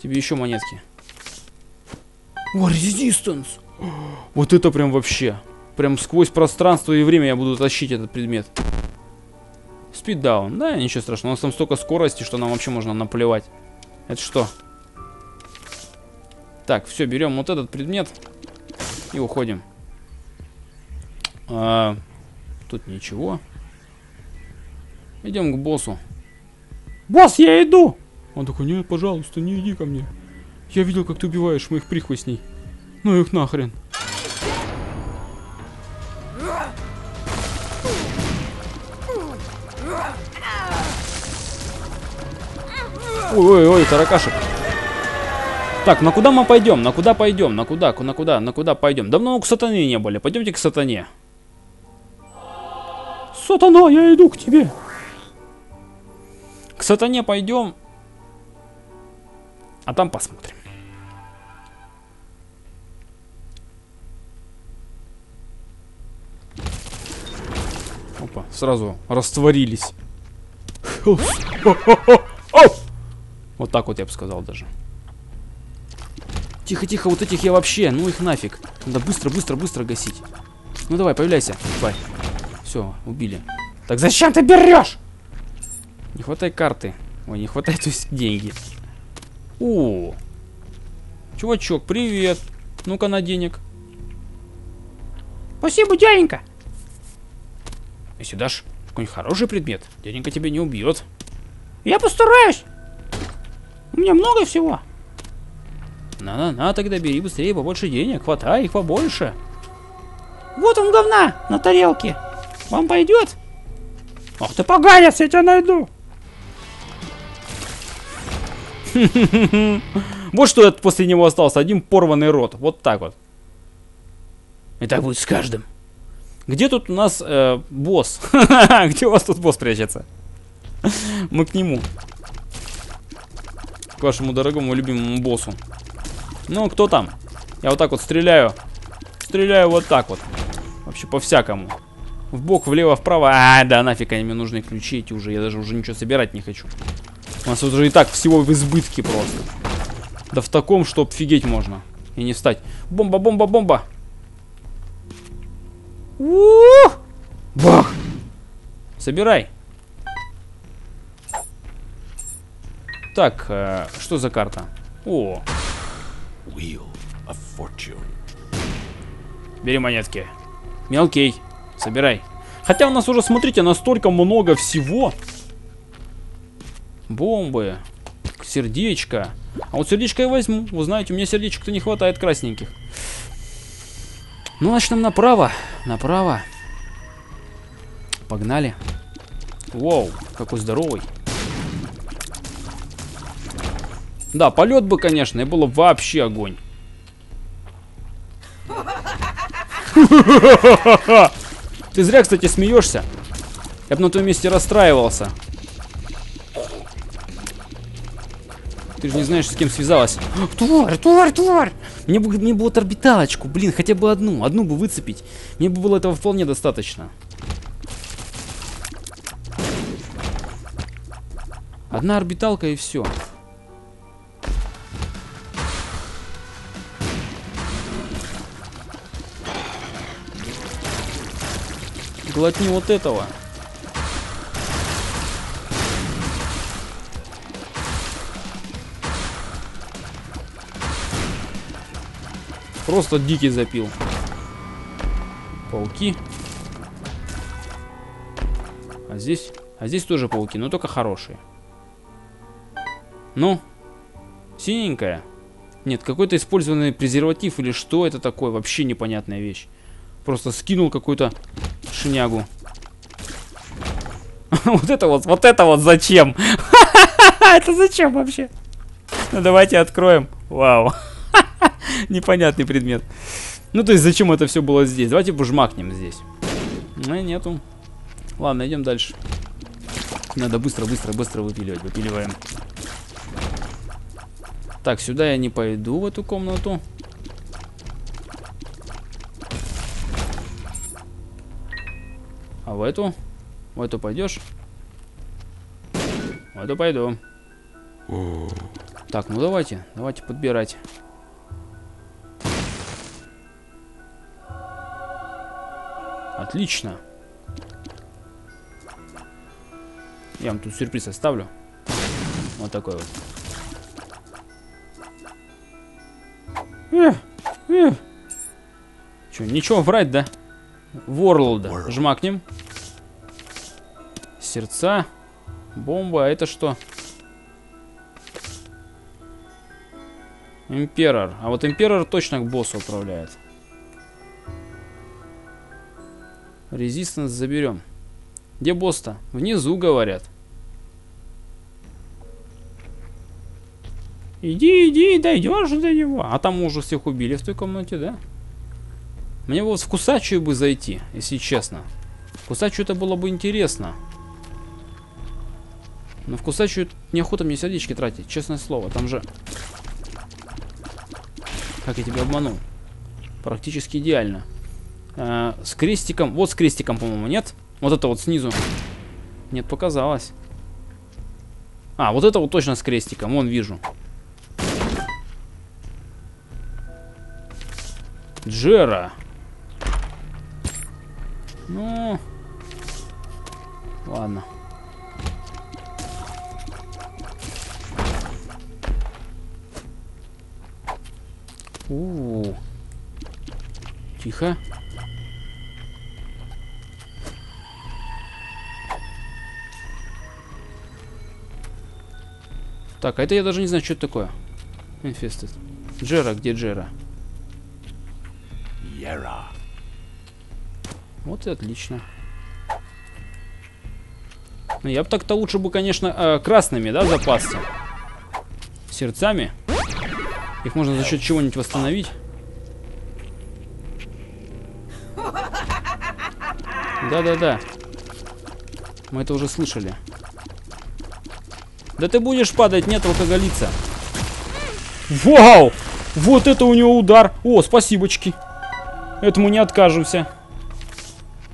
Speaker 1: Тебе еще монетки. О, резистанс. Вот это прям вообще. Прям сквозь пространство и время я буду тащить этот предмет. Спиддаун. Да, ничего страшного. У нас там столько скорости, что нам вообще можно наплевать. Это что? Так, все, берем вот этот предмет и уходим. А, тут ничего. Идем к боссу. Босс, я иду! Он такой, нет, пожалуйста, не иди ко мне. Я видел, как ты убиваешь моих прихвостней. Ну их нахрен. Ой-ой-ой, таракашек. Так, на куда мы пойдем? На куда пойдем? На куда? На куда? На куда пойдем? Давно к сатане не были. Пойдемте к сатане. Сатана, я иду к тебе. К сатане пойдем. А там посмотрим. Опа, сразу растворились. Вот так вот я бы сказал даже. Тихо, тихо, вот этих я вообще, ну их нафиг. Надо быстро, быстро, быстро гасить. Ну давай, появляйся. Давай. Все, убили. Так зачем ты берешь? Не хватай карты. Ой, не хватает, то есть деньги. О, чувачок, привет. Ну-ка на денег.
Speaker 4: Спасибо, дяденька.
Speaker 1: Если дашь какой-нибудь хороший предмет, дяденька тебя не убьет.
Speaker 4: Я постараюсь. У меня много всего.
Speaker 1: На-на-на, тогда бери быстрее, побольше денег, хватай их побольше.
Speaker 4: Вот он говна на тарелке. Вам пойдет? Ах ты поганец, я тебя найду.
Speaker 1: Вот что после него остался, один порванный рот, вот так вот.
Speaker 2: И так будет с каждым.
Speaker 1: Где тут у нас э, босс? Где у вас тут босс прячется? Мы к нему. К вашему дорогому любимому боссу. Ну, кто там? Я вот так вот стреляю. Стреляю вот так вот. Вообще по-всякому. В бок, влево, вправо. А, да, нафиг они мне нужны ключи эти уже. Я даже уже ничего собирать не хочу. У нас уже и так всего в избытке просто. Да в таком, что офигеть можно. И не встать. Бомба, бомба, бомба. Ух! Бах! Собирай. Так, э, что за карта? О,
Speaker 3: Wheel of Fortune.
Speaker 1: бери монетки. Мелкий, собирай. Хотя у нас уже, смотрите, настолько много всего. Бомбы, сердечко. А вот сердечко я возьму. Вы знаете, у меня сердечек-то не хватает красненьких. Ну, начнем направо. Направо. Погнали. Воу, какой здоровый. Да, полет бы, конечно, и было вообще огонь. Ты зря, кстати, смеешься. Я бы на твоем месте расстраивался. Ты же не знаешь, с кем связалась. Тварь, тварь, тварь! Мне бы, мне бы вот орбиталочку, блин, хотя бы одну. Одну бы выцепить. Мне бы было этого вполне достаточно. Одна орбиталка и все. Глотни вот этого. Просто дикий запил. Пауки. А здесь... А здесь тоже пауки, но только хорошие. Ну? Синенькая? Нет, какой-то использованный презерватив или что это такое? Вообще непонятная вещь. Просто скинул какую-то шинягу. Вот это вот, вот это вот зачем? Это зачем вообще? Ну давайте откроем. Вау. Непонятный предмет. Ну то есть зачем это все было здесь? Давайте бужмакнем здесь. Ну нету. Ладно, идем дальше. Надо быстро, быстро, быстро выпиливать. Выпиливаем. Так, сюда я не пойду, в эту комнату. А в эту? В эту пойдешь? В эту пойду. Так, ну давайте, давайте подбирать. Отлично. Я вам тут сюрприз оставлю. Вот такой вот. Эх, эх. Чё, ничего врать, да? Ворлда. Жмакнем. Сердца. Бомба. А это что? Имперор. А вот Имперор точно к боссу управляет. Резистанс заберем. Где босс-то? Внизу, говорят.
Speaker 4: Иди, иди, дойдешь до него.
Speaker 1: А там уже всех убили в той комнате, да? Мне вот в Кусачию бы зайти, если честно. В Кусачию это было бы интересно. Но в Кусачию неохота мне сердечки тратить, честное слово. Там же... Как я тебя обманул? Практически идеально. Э, с крестиком... Вот с крестиком, по-моему, нет? Вот это вот снизу. Нет, показалось. А, вот это вот точно с крестиком, вон вижу. Джера. Ну... Ладно. У, -у, -у. Тихо. Так, а это я даже не знаю, что это такое. Infested. Джера, где Джера?
Speaker 3: Yera.
Speaker 1: Вот и отлично. Ну, я бы так-то лучше бы, конечно, э, красными, да, запасся. Сердцами. Их можно за счет чего-нибудь восстановить. Да-да-да. Мы это уже слышали. Да ты будешь падать, нет алкоголица. Вау! Вот это у него удар. О, спасибочки. Этому не откажемся.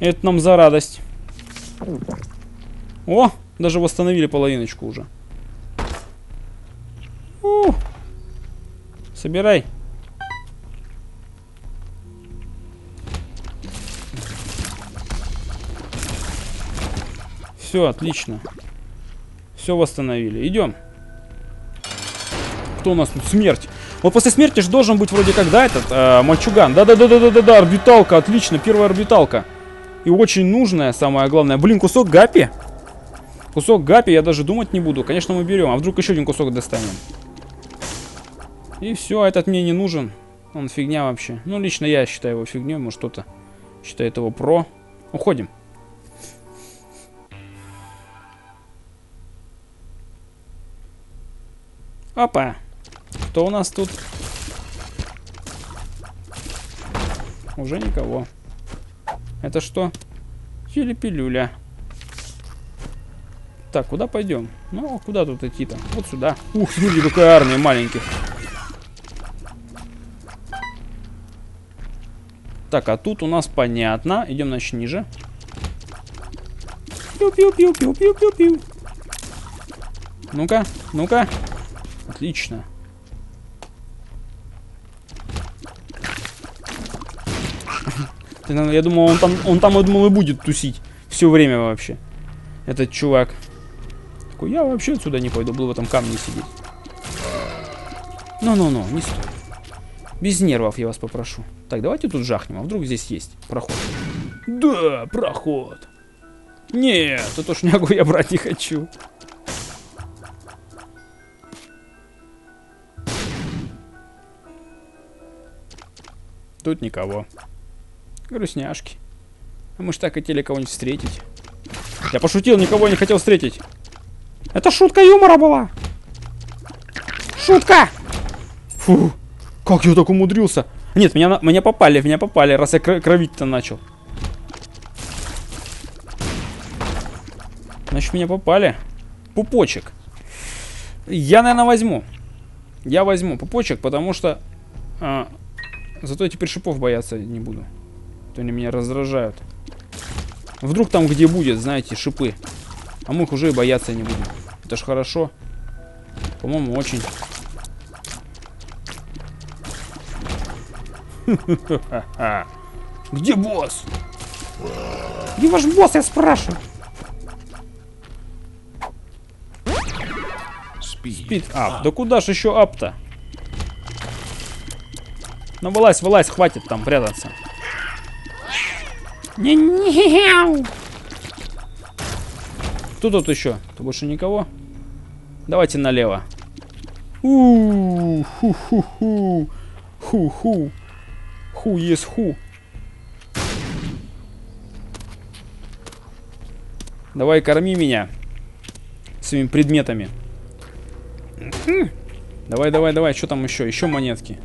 Speaker 1: Это нам за радость. О, даже восстановили половиночку уже. У. Собирай. Все, отлично. Все восстановили. Идем. Кто у нас тут? Смерть. Вот после смерти же должен быть вроде как, да, этот э, мальчуган. Да-да-да-да-да-да, орбиталка, отлично, первая орбиталка. И очень нужная, самое главное. Блин, кусок гапи. Кусок гапи я даже думать не буду. Конечно, мы берем. А вдруг еще один кусок достанем? И все, этот мне не нужен. Он фигня вообще. Ну, лично я считаю его фигней. Может, кто-то считает его про. Уходим. Опа. Кто у нас тут? Уже никого. Это что? Пилюля. Так, куда пойдем? Ну, куда тут идти-то? Вот сюда. Ух, смотри, какая армия маленьких. Так, а тут у нас понятно. Идем, значит, ниже. Пиу-пиу-пиу-пиу-пиу-пиу-пиу. Ну-ка, ну-ка. Отлично. Я думал, он там, он там, я думал, и будет тусить. Все время вообще. Этот чувак. Такой, я вообще отсюда не пойду, буду в этом камне сидеть. Ну-ну-ну, не стоит. Без нервов я вас попрошу. Так, давайте тут жахнем, а вдруг здесь есть проход. Да, проход. Нет, эту шнягу я брать не хочу. Тут никого. Грустняшки. А мы ж так хотели кого-нибудь встретить. Я пошутил, никого не хотел встретить.
Speaker 4: Это шутка юмора была. Шутка!
Speaker 1: Фу, как я так умудрился? Нет, меня, меня попали, меня попали, раз я кр кровить-то начал. Значит, меня попали. Пупочек. Я, наверное, возьму. Я возьму пупочек, потому что... А, зато я теперь шипов бояться не буду. То они меня раздражают. Вдруг там где будет, знаете, шипы. А мы их уже и бояться не будем. Это ж хорошо. По-моему, очень.
Speaker 2: Где босс?
Speaker 4: Где ваш босс, я спрашиваю?
Speaker 3: Speed.
Speaker 1: Пит ап. Да куда ж еще ап-то? Ну вылазь, вылазь, хватит там прятаться.
Speaker 4: Не-не-яу.
Speaker 1: Кто тут еще? Тут больше никого? Давайте налево. Ху-ху-ху. Ху-ху. Ху есть ху. Давай корми меня своими предметами. Давай, давай, давай. Что там еще? Еще монетки.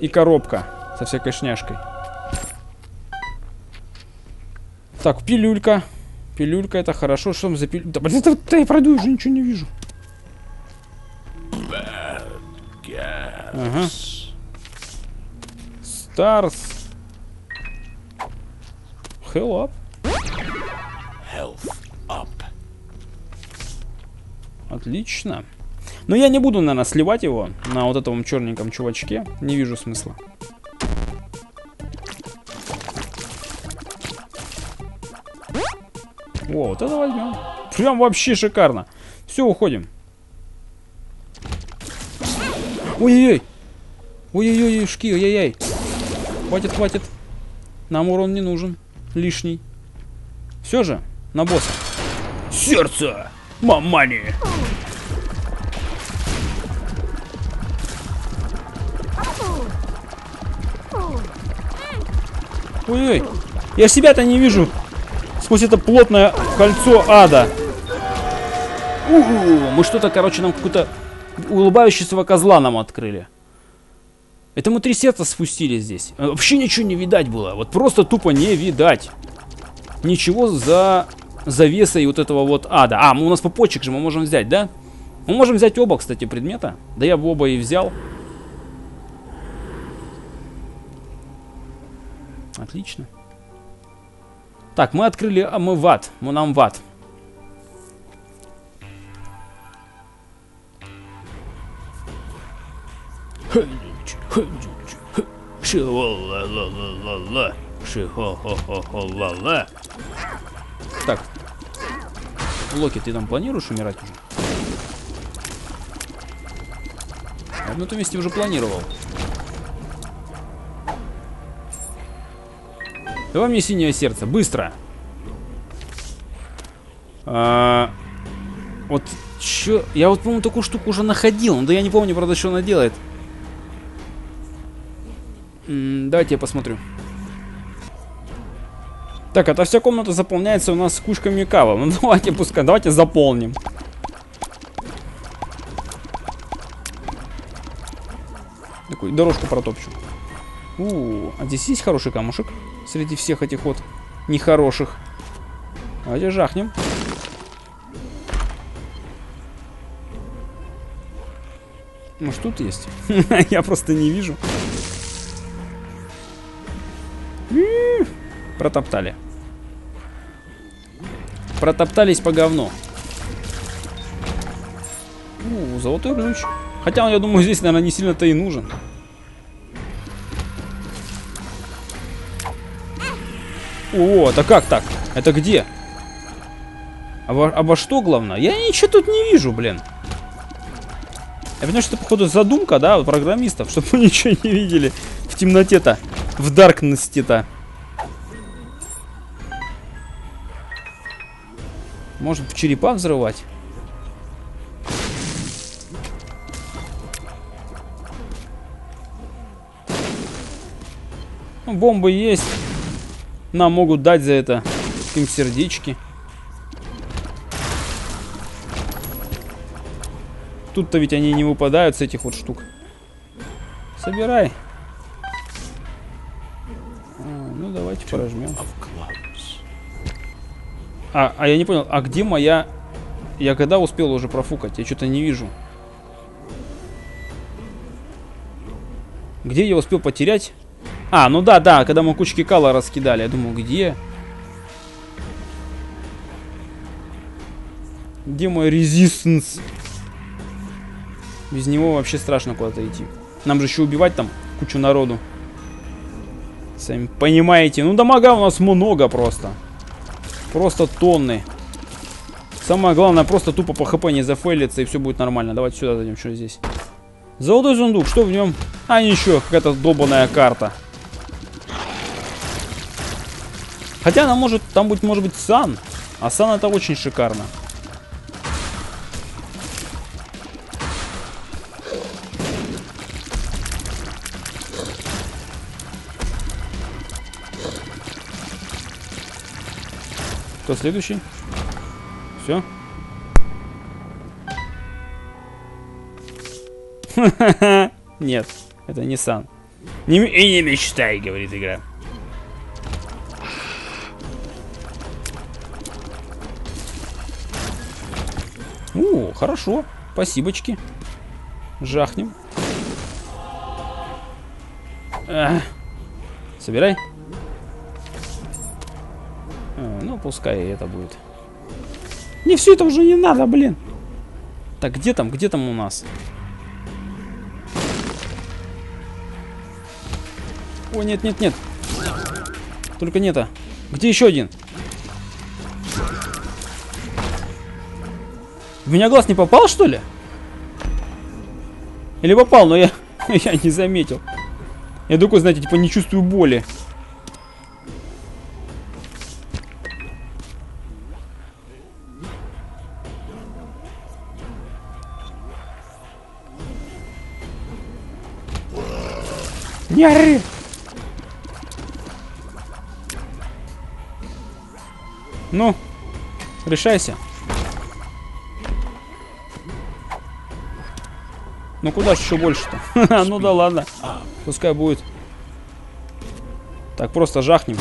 Speaker 1: И коробка со всякой шняшкой. Так, пилюлька. Пилюлька это хорошо. Что там за пилюлька? Да, блин, да, да я пройду, уже ничего не вижу. Ага. Старс. Hell up.
Speaker 3: Health up.
Speaker 1: Отлично. Но я не буду, наверное, сливать его на вот этом черненьком чувачке. Не вижу смысла. О, вот это возьмем. Прям вообще шикарно. Все, уходим. Ой-ой-ой. Ой-ой-ой, шки, ой-ой-ой. Хватит, хватит. Нам урон не нужен. Лишний. Все же, на босса.
Speaker 2: Сердце! Мамани!
Speaker 1: Ой-ой, я себя-то не вижу сквозь это плотное кольцо ада. Угу, мы что-то, короче, нам какую-то улыбающегося козла нам открыли. Это мы три сердца спустили здесь. Э, Вообще ничего не видать было. Вот просто тупо не видать. Ничего за завесой вот этого вот ада. А, у нас попочек же мы можем взять, да? Мы можем взять оба, кстати, предмета. Да я бы оба и взял. Отлично. Так, мы открыли, а.
Speaker 2: Ши-ла-ла-ла-ла-ла. Ши-хо-хо-хо-хо-ла-ла.
Speaker 1: Так. Локи, ты там планируешь умирать уже? Я в этом месте уже планировал. Давай мне синее сердце, быстро. А, вот чё, я вот помню такую штуку уже находил, но да я не помню, правда, что она делает. М, давайте я посмотрю. Так, эта вся комната заполняется у нас кучками кава. Ну давайте пускай, давайте заполним. Такую дорожку протопчу. У, а здесь есть хороший камушек среди всех этих вот нехороших. Давайте жахнем. Может тут есть? Я просто не вижу. Протоптали. Протоптались по говну. У, золотой ключ. Хотя, он, я думаю, здесь, наверное, не сильно-то и нужен. О, это как так? Это где? Обо, обо что главное? Я ничего тут не вижу, блин. Я понимаю, что это, походу, задумка, да, программистов, чтобы мы ничего не видели в темноте-то, в даркнессе-то. Может, черепа взрывать? Ну, бомбы есть. Нам могут дать за это каким сердечки. Тут-то ведь они не выпадают с этих вот штук. Собирай. А, ну, давайте.
Speaker 3: Of clubs.
Speaker 1: А, а я не понял, а где моя... Я когда успел уже профукать? Я что-то не вижу. Где я успел потерять? А, ну да, да, когда мы кучки кала раскидали. Я думал, где? Где мой резистанс? Без него вообще страшно куда-то идти. Нам же еще убивать там кучу народу. Сами понимаете. Ну, дамага у нас много просто. Просто тонны. Самое главное, просто тупо по хп не зафейлиться, и все будет нормально. Давайте сюда зайдем, что здесь. Золотой сундук, что в нем? А, ничего, какая-то долбанная карта. Хотя она может, там будет, может быть, сан. А сан это очень шикарно. Кто следующий? Все? Нет, это не сан. Не, и не мечтай, говорит игра. Хорошо. Спасибочки. Жахнем. Ах. Собирай. А, ну, пускай это будет. Не все это уже не надо, блин. Так, где там, где там у нас? О, нет, нет, нет. Только не это. Где еще один? В меня глаз не попал, что ли? Или попал, но я, я не заметил. Я такой, знаете, типа не чувствую боли. Не! Ну, решайся. Ну куда еще больше-то? ну да ладно. Пускай будет. Так, просто жахнем.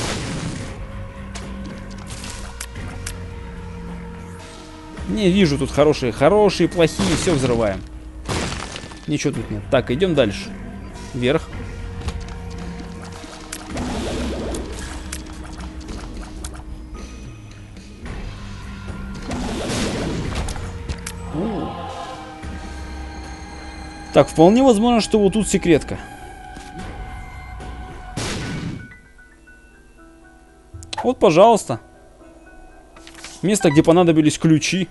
Speaker 1: Не вижу тут хорошие, хорошие, плохие, все взрываем. Ничего тут нет. Так, идем дальше. Вверх. Так, вполне возможно, что вот тут секретка. Вот, пожалуйста. Место, где понадобились ключи.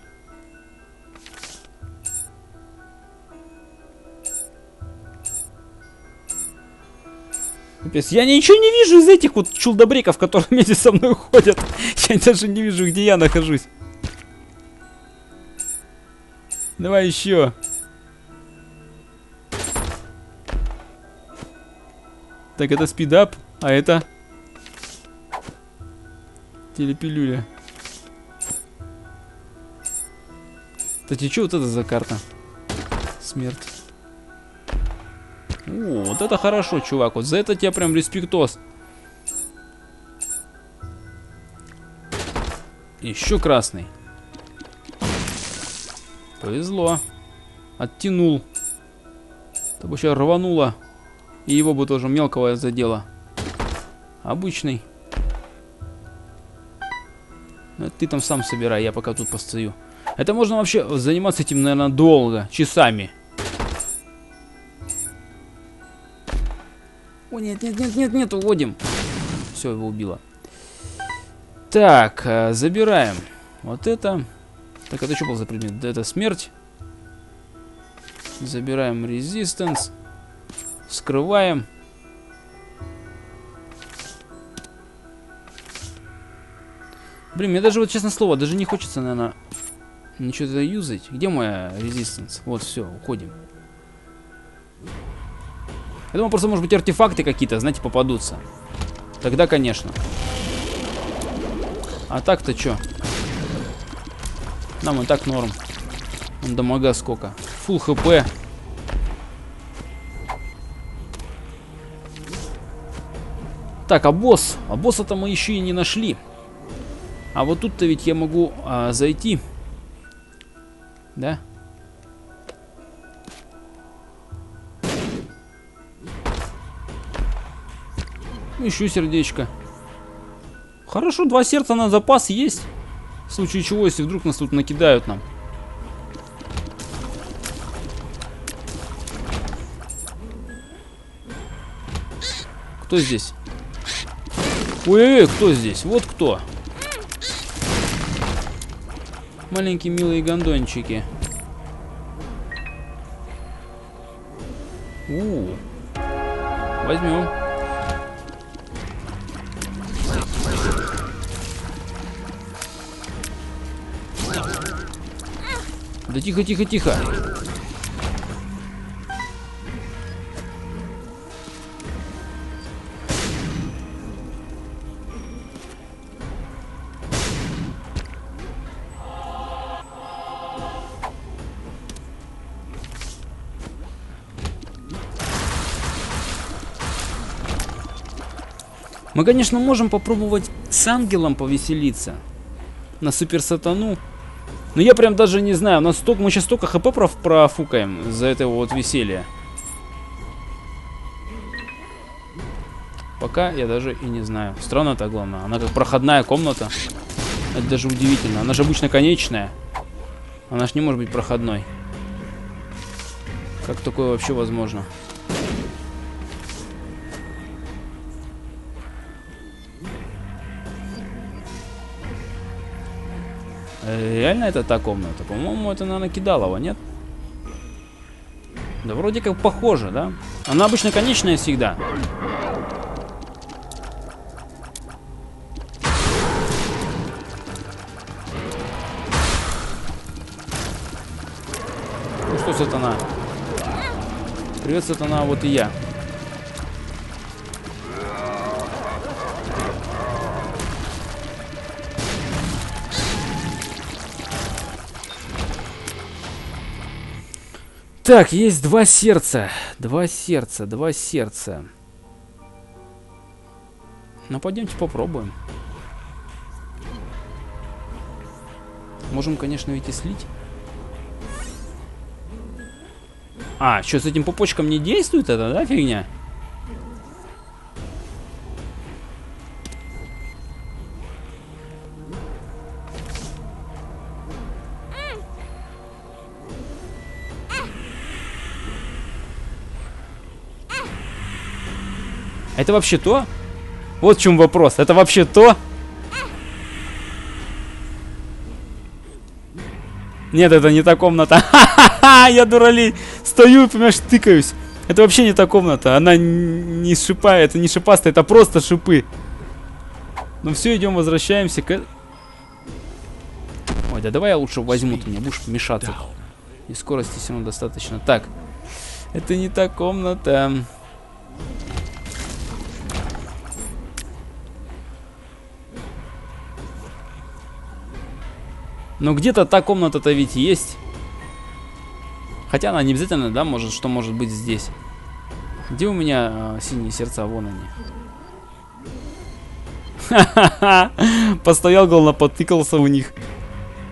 Speaker 1: Капец, я ничего не вижу из этих вот чулдобреков, которые вместе со мной ходят. Я даже не вижу, где я нахожусь. Давай еще. Так, это спидап, а это... Телепилюля. Кстати, что вот это за карта? Смерть. О, вот это хорошо, чувак. Вот за это тебе прям респектос. Еще красный. Повезло. Оттянул. То бы сейчас рвануло. И его бы тоже мелкого задело. Обычный. Ну, Ты там сам собирай, я пока тут постою. Это можно вообще заниматься этим, наверное, долго, часами. О, нет, нет, нет, нет, нет, уводим. Все, его убило. Так, э, забираем. Вот это. Так, это что был за предмет? Да это смерть. Забираем резистанс. Скрываем. Блин, мне даже вот, честно слово, даже не хочется, наверное, ничего туда юзать. Где моя резистанс? Вот, все, уходим. Я думаю, просто, может быть, артефакты какие-то, знаете, попадутся. Тогда, конечно. А так-то что? Нам и так норм. Он дамага сколько? Фул хп. Так, а босс? А босса-то мы еще и не нашли. А вот тут-то ведь я могу а, зайти. Да? Еще сердечко. Хорошо, два сердца на запас есть. В случае чего, если вдруг нас тут накидают нам. Кто здесь? Ой-ой-ой, кто здесь? Вот кто. Маленькие милые гондончики. У, возьмем. Да тихо, тихо, тихо. Конечно, можем попробовать с ангелом повеселиться. На супер сатану. Но я прям даже не знаю. У нас столько, мы сейчас столько хп проф- профукаем за это вот веселье. Пока я даже и не знаю. Странно так главное. Она как проходная комната. Это даже удивительно. Она же обычно конечная. Она ж не может быть проходной. Как такое вообще возможно? Э, Реально это та комната? По-моему, это, наверное, Кидалова, нет? Да вроде как похоже, да? Она обычно конечная всегда. Ну что, сатана? Привет, сатана, вот и я. Так, есть два сердца. Два сердца, два сердца. Ну, пойдемте попробуем. Можем, конечно, ведь и слить. А, что, с этим пупочком не действует это, да, фигня? Это вообще то? Вот в чем вопрос. Это вообще то? Нет, это не та комната. Я дуралей. Стою, понимаешь, тыкаюсь. Это вообще не та комната. Она не шипа, это не шипастая, это просто шипы. Ну все, идем, возвращаемся к... Ой, да давай я лучше возьму, ты мне будешь мешаться. И скорости все равно достаточно. Так, это не та комната. Но где-то та комната-то ведь есть. Хотя она не обязательно, да, может, что может быть здесь. Где у меня э, синие сердца? Вон они. Ха-ха-ха. Постоял, головно, потыкался у них.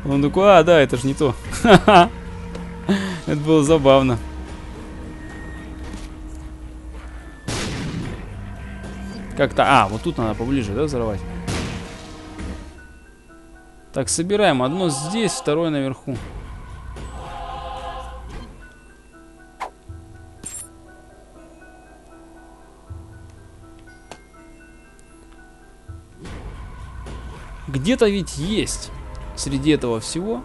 Speaker 1: Он такой, а, да, это же не то. Ха-ха. Это было забавно. Как-то, а, вот тут надо поближе, да, взорвать? Так, собираем. Одно здесь, второе наверху. Где-то ведь есть среди этого всего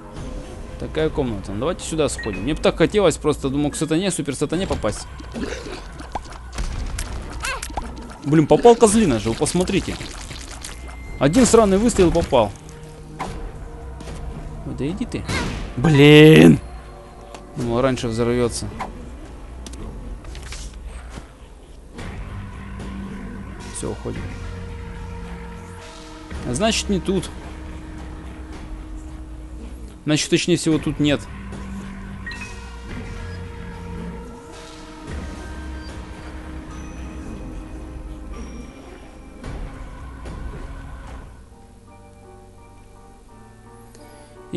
Speaker 1: такая комната. Ну, давайте сюда сходим. Мне бы так хотелось просто, думал, к сатане, супер сатане попасть. Блин, попал козлина же, вы посмотрите. Один сраный выстрел попал. Да иди ты. Блин! Думал, раньше взорвется. Все, уходим. А Значит, не тут. Значит, точнее всего, тут нет.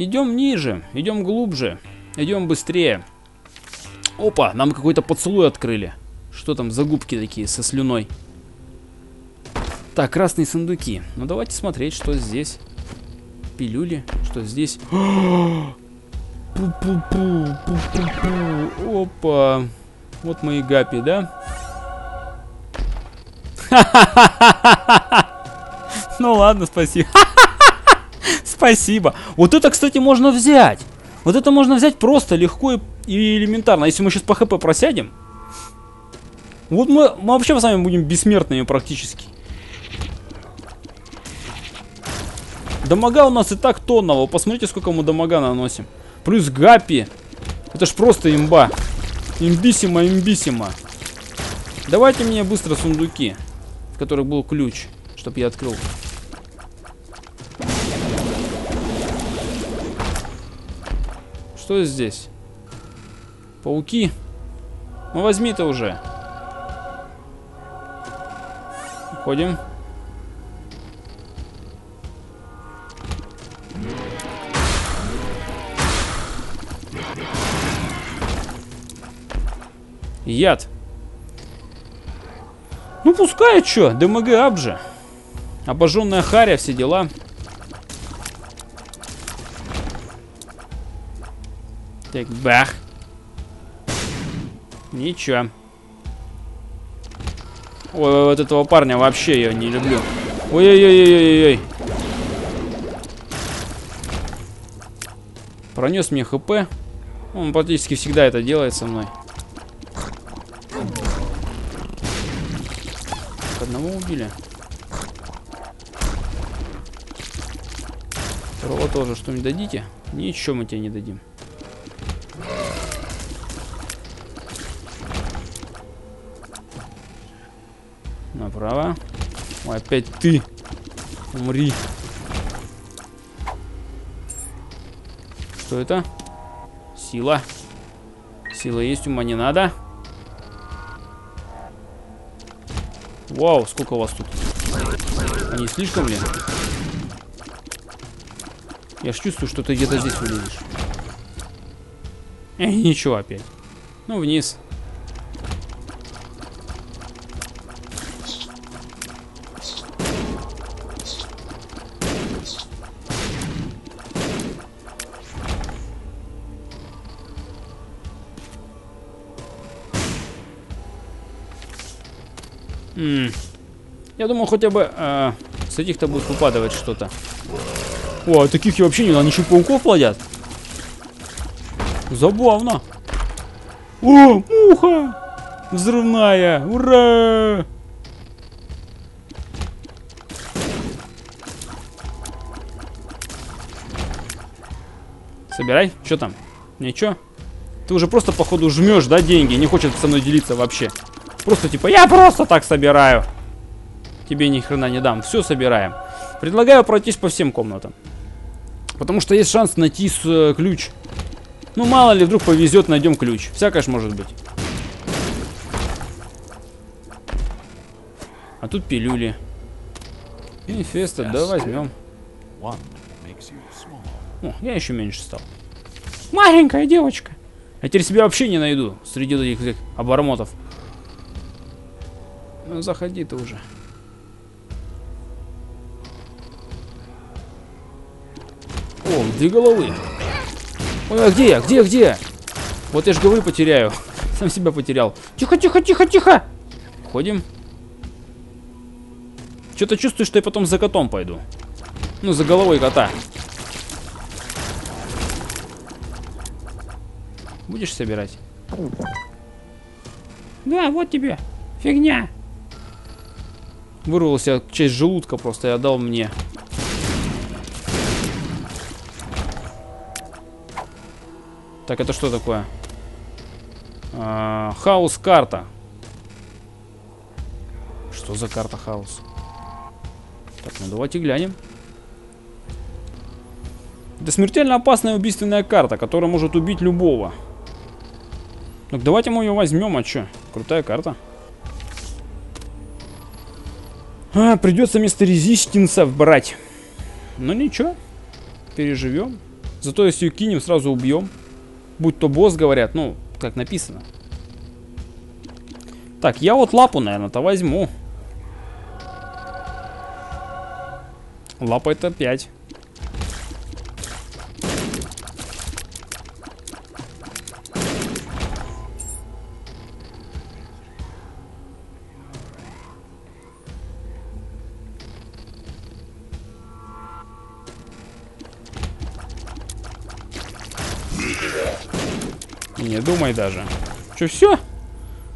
Speaker 1: Идем ниже, идем глубже, идем быстрее. Опа, нам какой-то поцелуй открыли. Что там за губки такие со слюной? Так, красные сундуки. Ну давайте смотреть, что здесь. Пилюли, что здесь. Пу-пу-пу. Опа. Вот мои гапи, да? Ну ладно, спасибо. Спасибо. Вот это, кстати, можно взять. Вот это можно взять просто, легко и, и элементарно. Если мы сейчас по хп просядем. Вот мы, мы вообще с вами будем бессмертными практически. Дамага у нас и так тонного. Посмотрите, сколько мы дамага наносим. Плюс гапи. Это ж просто имба. Имбисима, имбисима. Давайте мне быстро сундуки, в которых был ключ, чтобы я открыл. Что здесь? Пауки? Ну возьми ты уже. Уходим. Яд. Ну пускай, чё, ДМГ ап же. Обожженная харя, все дела. Так, бах. Ничего. Ой, вот этого парня вообще я не люблю. Ой-ой-ой-ой-ой-ой. Пронес мне хп. Он практически всегда это делает со мной. Одного убили. Второго тоже что-нибудь дадите? Ничего мы тебе не дадим. Направо. Ой, опять ты. Умри. Что это? Сила. Сила есть, ума не надо. Вау, сколько у вас тут? Они слишком ли? Я ж чувствую, что ты где-то здесь вылезешь. Эй, ничего опять. Ну, вниз. Я думал, хотя бы э, с этих-то будет выпадывать что-то. О, а таких я вообще не знаю. Они еще пауков плодят. Забавно. О, муха! Взрывная! Ура! Собирай. Что там? Ничего? Ты уже просто, походу, жмешь, да, деньги? Не хочет со мной делиться вообще. Просто типа, я просто так собираю. Тебе ни хрена не дам. Все собираем. Предлагаю пройтись по всем комнатам. Потому что есть шанс найти с, э, ключ. Ну, мало ли, вдруг повезет, найдем ключ. Всякое ж может быть. А тут пилюли. Инфеста, да возьмем. О, я еще меньше стал. Маленькая девочка. Я теперь себя вообще не найду среди этих этих обормотов. Ну, заходи ты уже. О, две головы. Ой, а где я? Где, где? Вот я же говорю, потеряю. Сам себя потерял. Тихо, тихо, тихо, тихо. Ходим. Что-то чувствую, что я потом за котом пойду. Ну, за головой кота. Будешь собирать?
Speaker 4: Да, вот тебе. Фигня.
Speaker 1: Вырвался часть желудка просто и отдал мне. Так, это что такое? А, house карта. Что за карта house? Так, ну давайте глянем. Это смертельно опасная убийственная карта, которая может убить любого. Так давайте мы ее возьмем, а чё? Крутая карта. А, придется вместо резистенсов брать. Ну ничего, переживем. Зато если ее кинем, сразу убьем. Будь то босс, говорят, ну, как написано. Так, я вот лапу, наверное-то возьму. Лапа это 5. Даже. Что, все?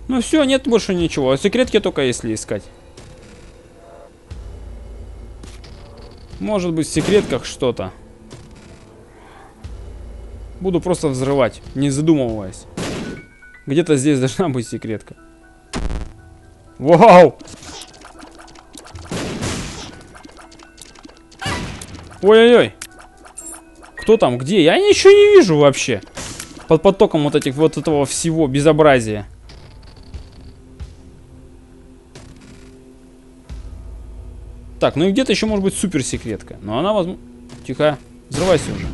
Speaker 1: Ну все, нет больше ничего. Секретки только если искать. Может быть в секретках что-то. Буду просто взрывать, не задумываясь. Где-то здесь должна быть секретка. Вау! Ой-ой-ой. Кто там? Где? Я ничего не вижу вообще. Под потоком вот этих вот этого всего безобразия. Так, ну и где-то еще может быть супер секретка. Но она возможно... Тихо. Взрывайся уже.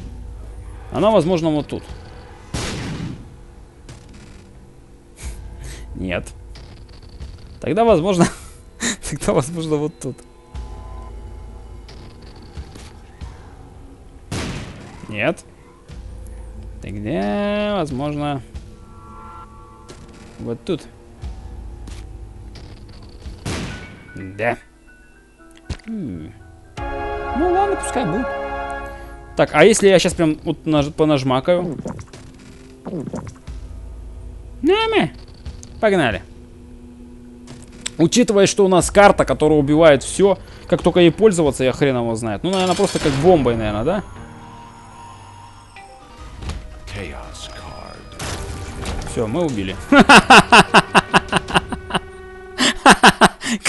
Speaker 1: Она, возможно, вот тут. Нет. Тогда, возможно... Тогда, возможно, вот тут. Нет. Тогда, возможно... Вот тут. Да. Ну ладно, пускай будет. Так, а если я сейчас прям вот наж понажмакаю? Нами. Погнали. Учитывая, что у нас карта, которая убивает все, как только ей пользоваться, я хрен его знает. Ну, наверное, просто как бомбой, наверное, да? Все, мы убили.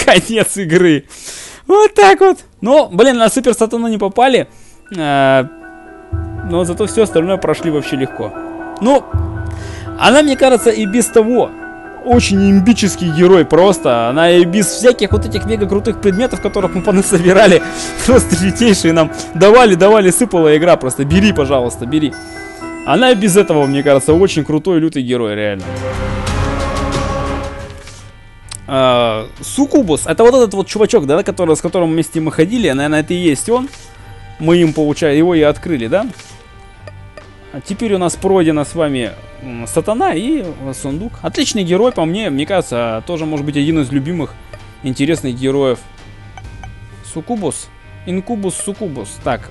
Speaker 1: Конец игры. Вот так вот. Ну, блин, на супер сатану не попали. Э, Но зато все остальное прошли вообще легко. Ну, она, мне кажется, и без того очень имбический герой просто. Она и без всяких вот этих мега крутых предметов, которых мы понасобирали, просто лютейшие нам давали, давали, сыпала игра. Просто бери, пожалуйста, бери. Она и без этого, мне кажется, очень крутой лютый герой, реально. А, Сукубус, это вот этот вот чувачок, да, который, с которым вместе мы ходили, наверное, это и есть он. Мы им, получается, его и открыли, да? А теперь у нас пройдена с вами Сатана и э, Сундук. Отличный герой, по мне, мне кажется, тоже может быть один из любимых интересных героев. Сукубус. Инкубус, Сукубус. Так,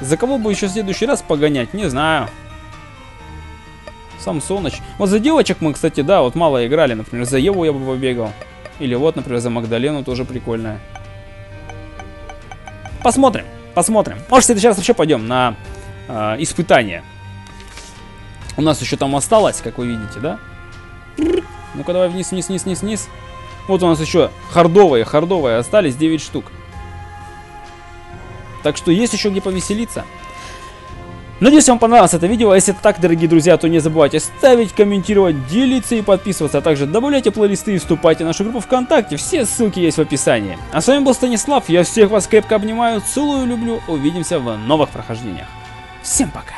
Speaker 1: за кого бы еще в следующий раз погонять, не знаю. Самсоныч. Вот за девочек мы, кстати, да, вот мало играли. Например, за Еву я бы побегал. Или вот, например, за Магдалену тоже прикольная. Посмотрим, посмотрим. Может, раз вообще пойдем на э, испытание. У нас еще там осталось, как вы видите, да? Ну-ка, давай вниз, вниз, вниз, вниз, вниз. Вот у нас еще хардовые, хардовые остались 9 штук. Так что есть еще где повеселиться. Надеюсь, вам понравилось это видео. Если это так, дорогие друзья, то не забывайте ставить, комментировать, делиться и подписываться. А также добавляйте плейлисты и вступайте в нашу группу ВКонтакте. Все ссылки есть в описании. А с вами был Станислав. Я всех вас крепко обнимаю, целую, люблю. Увидимся в новых прохождениях. Всем пока.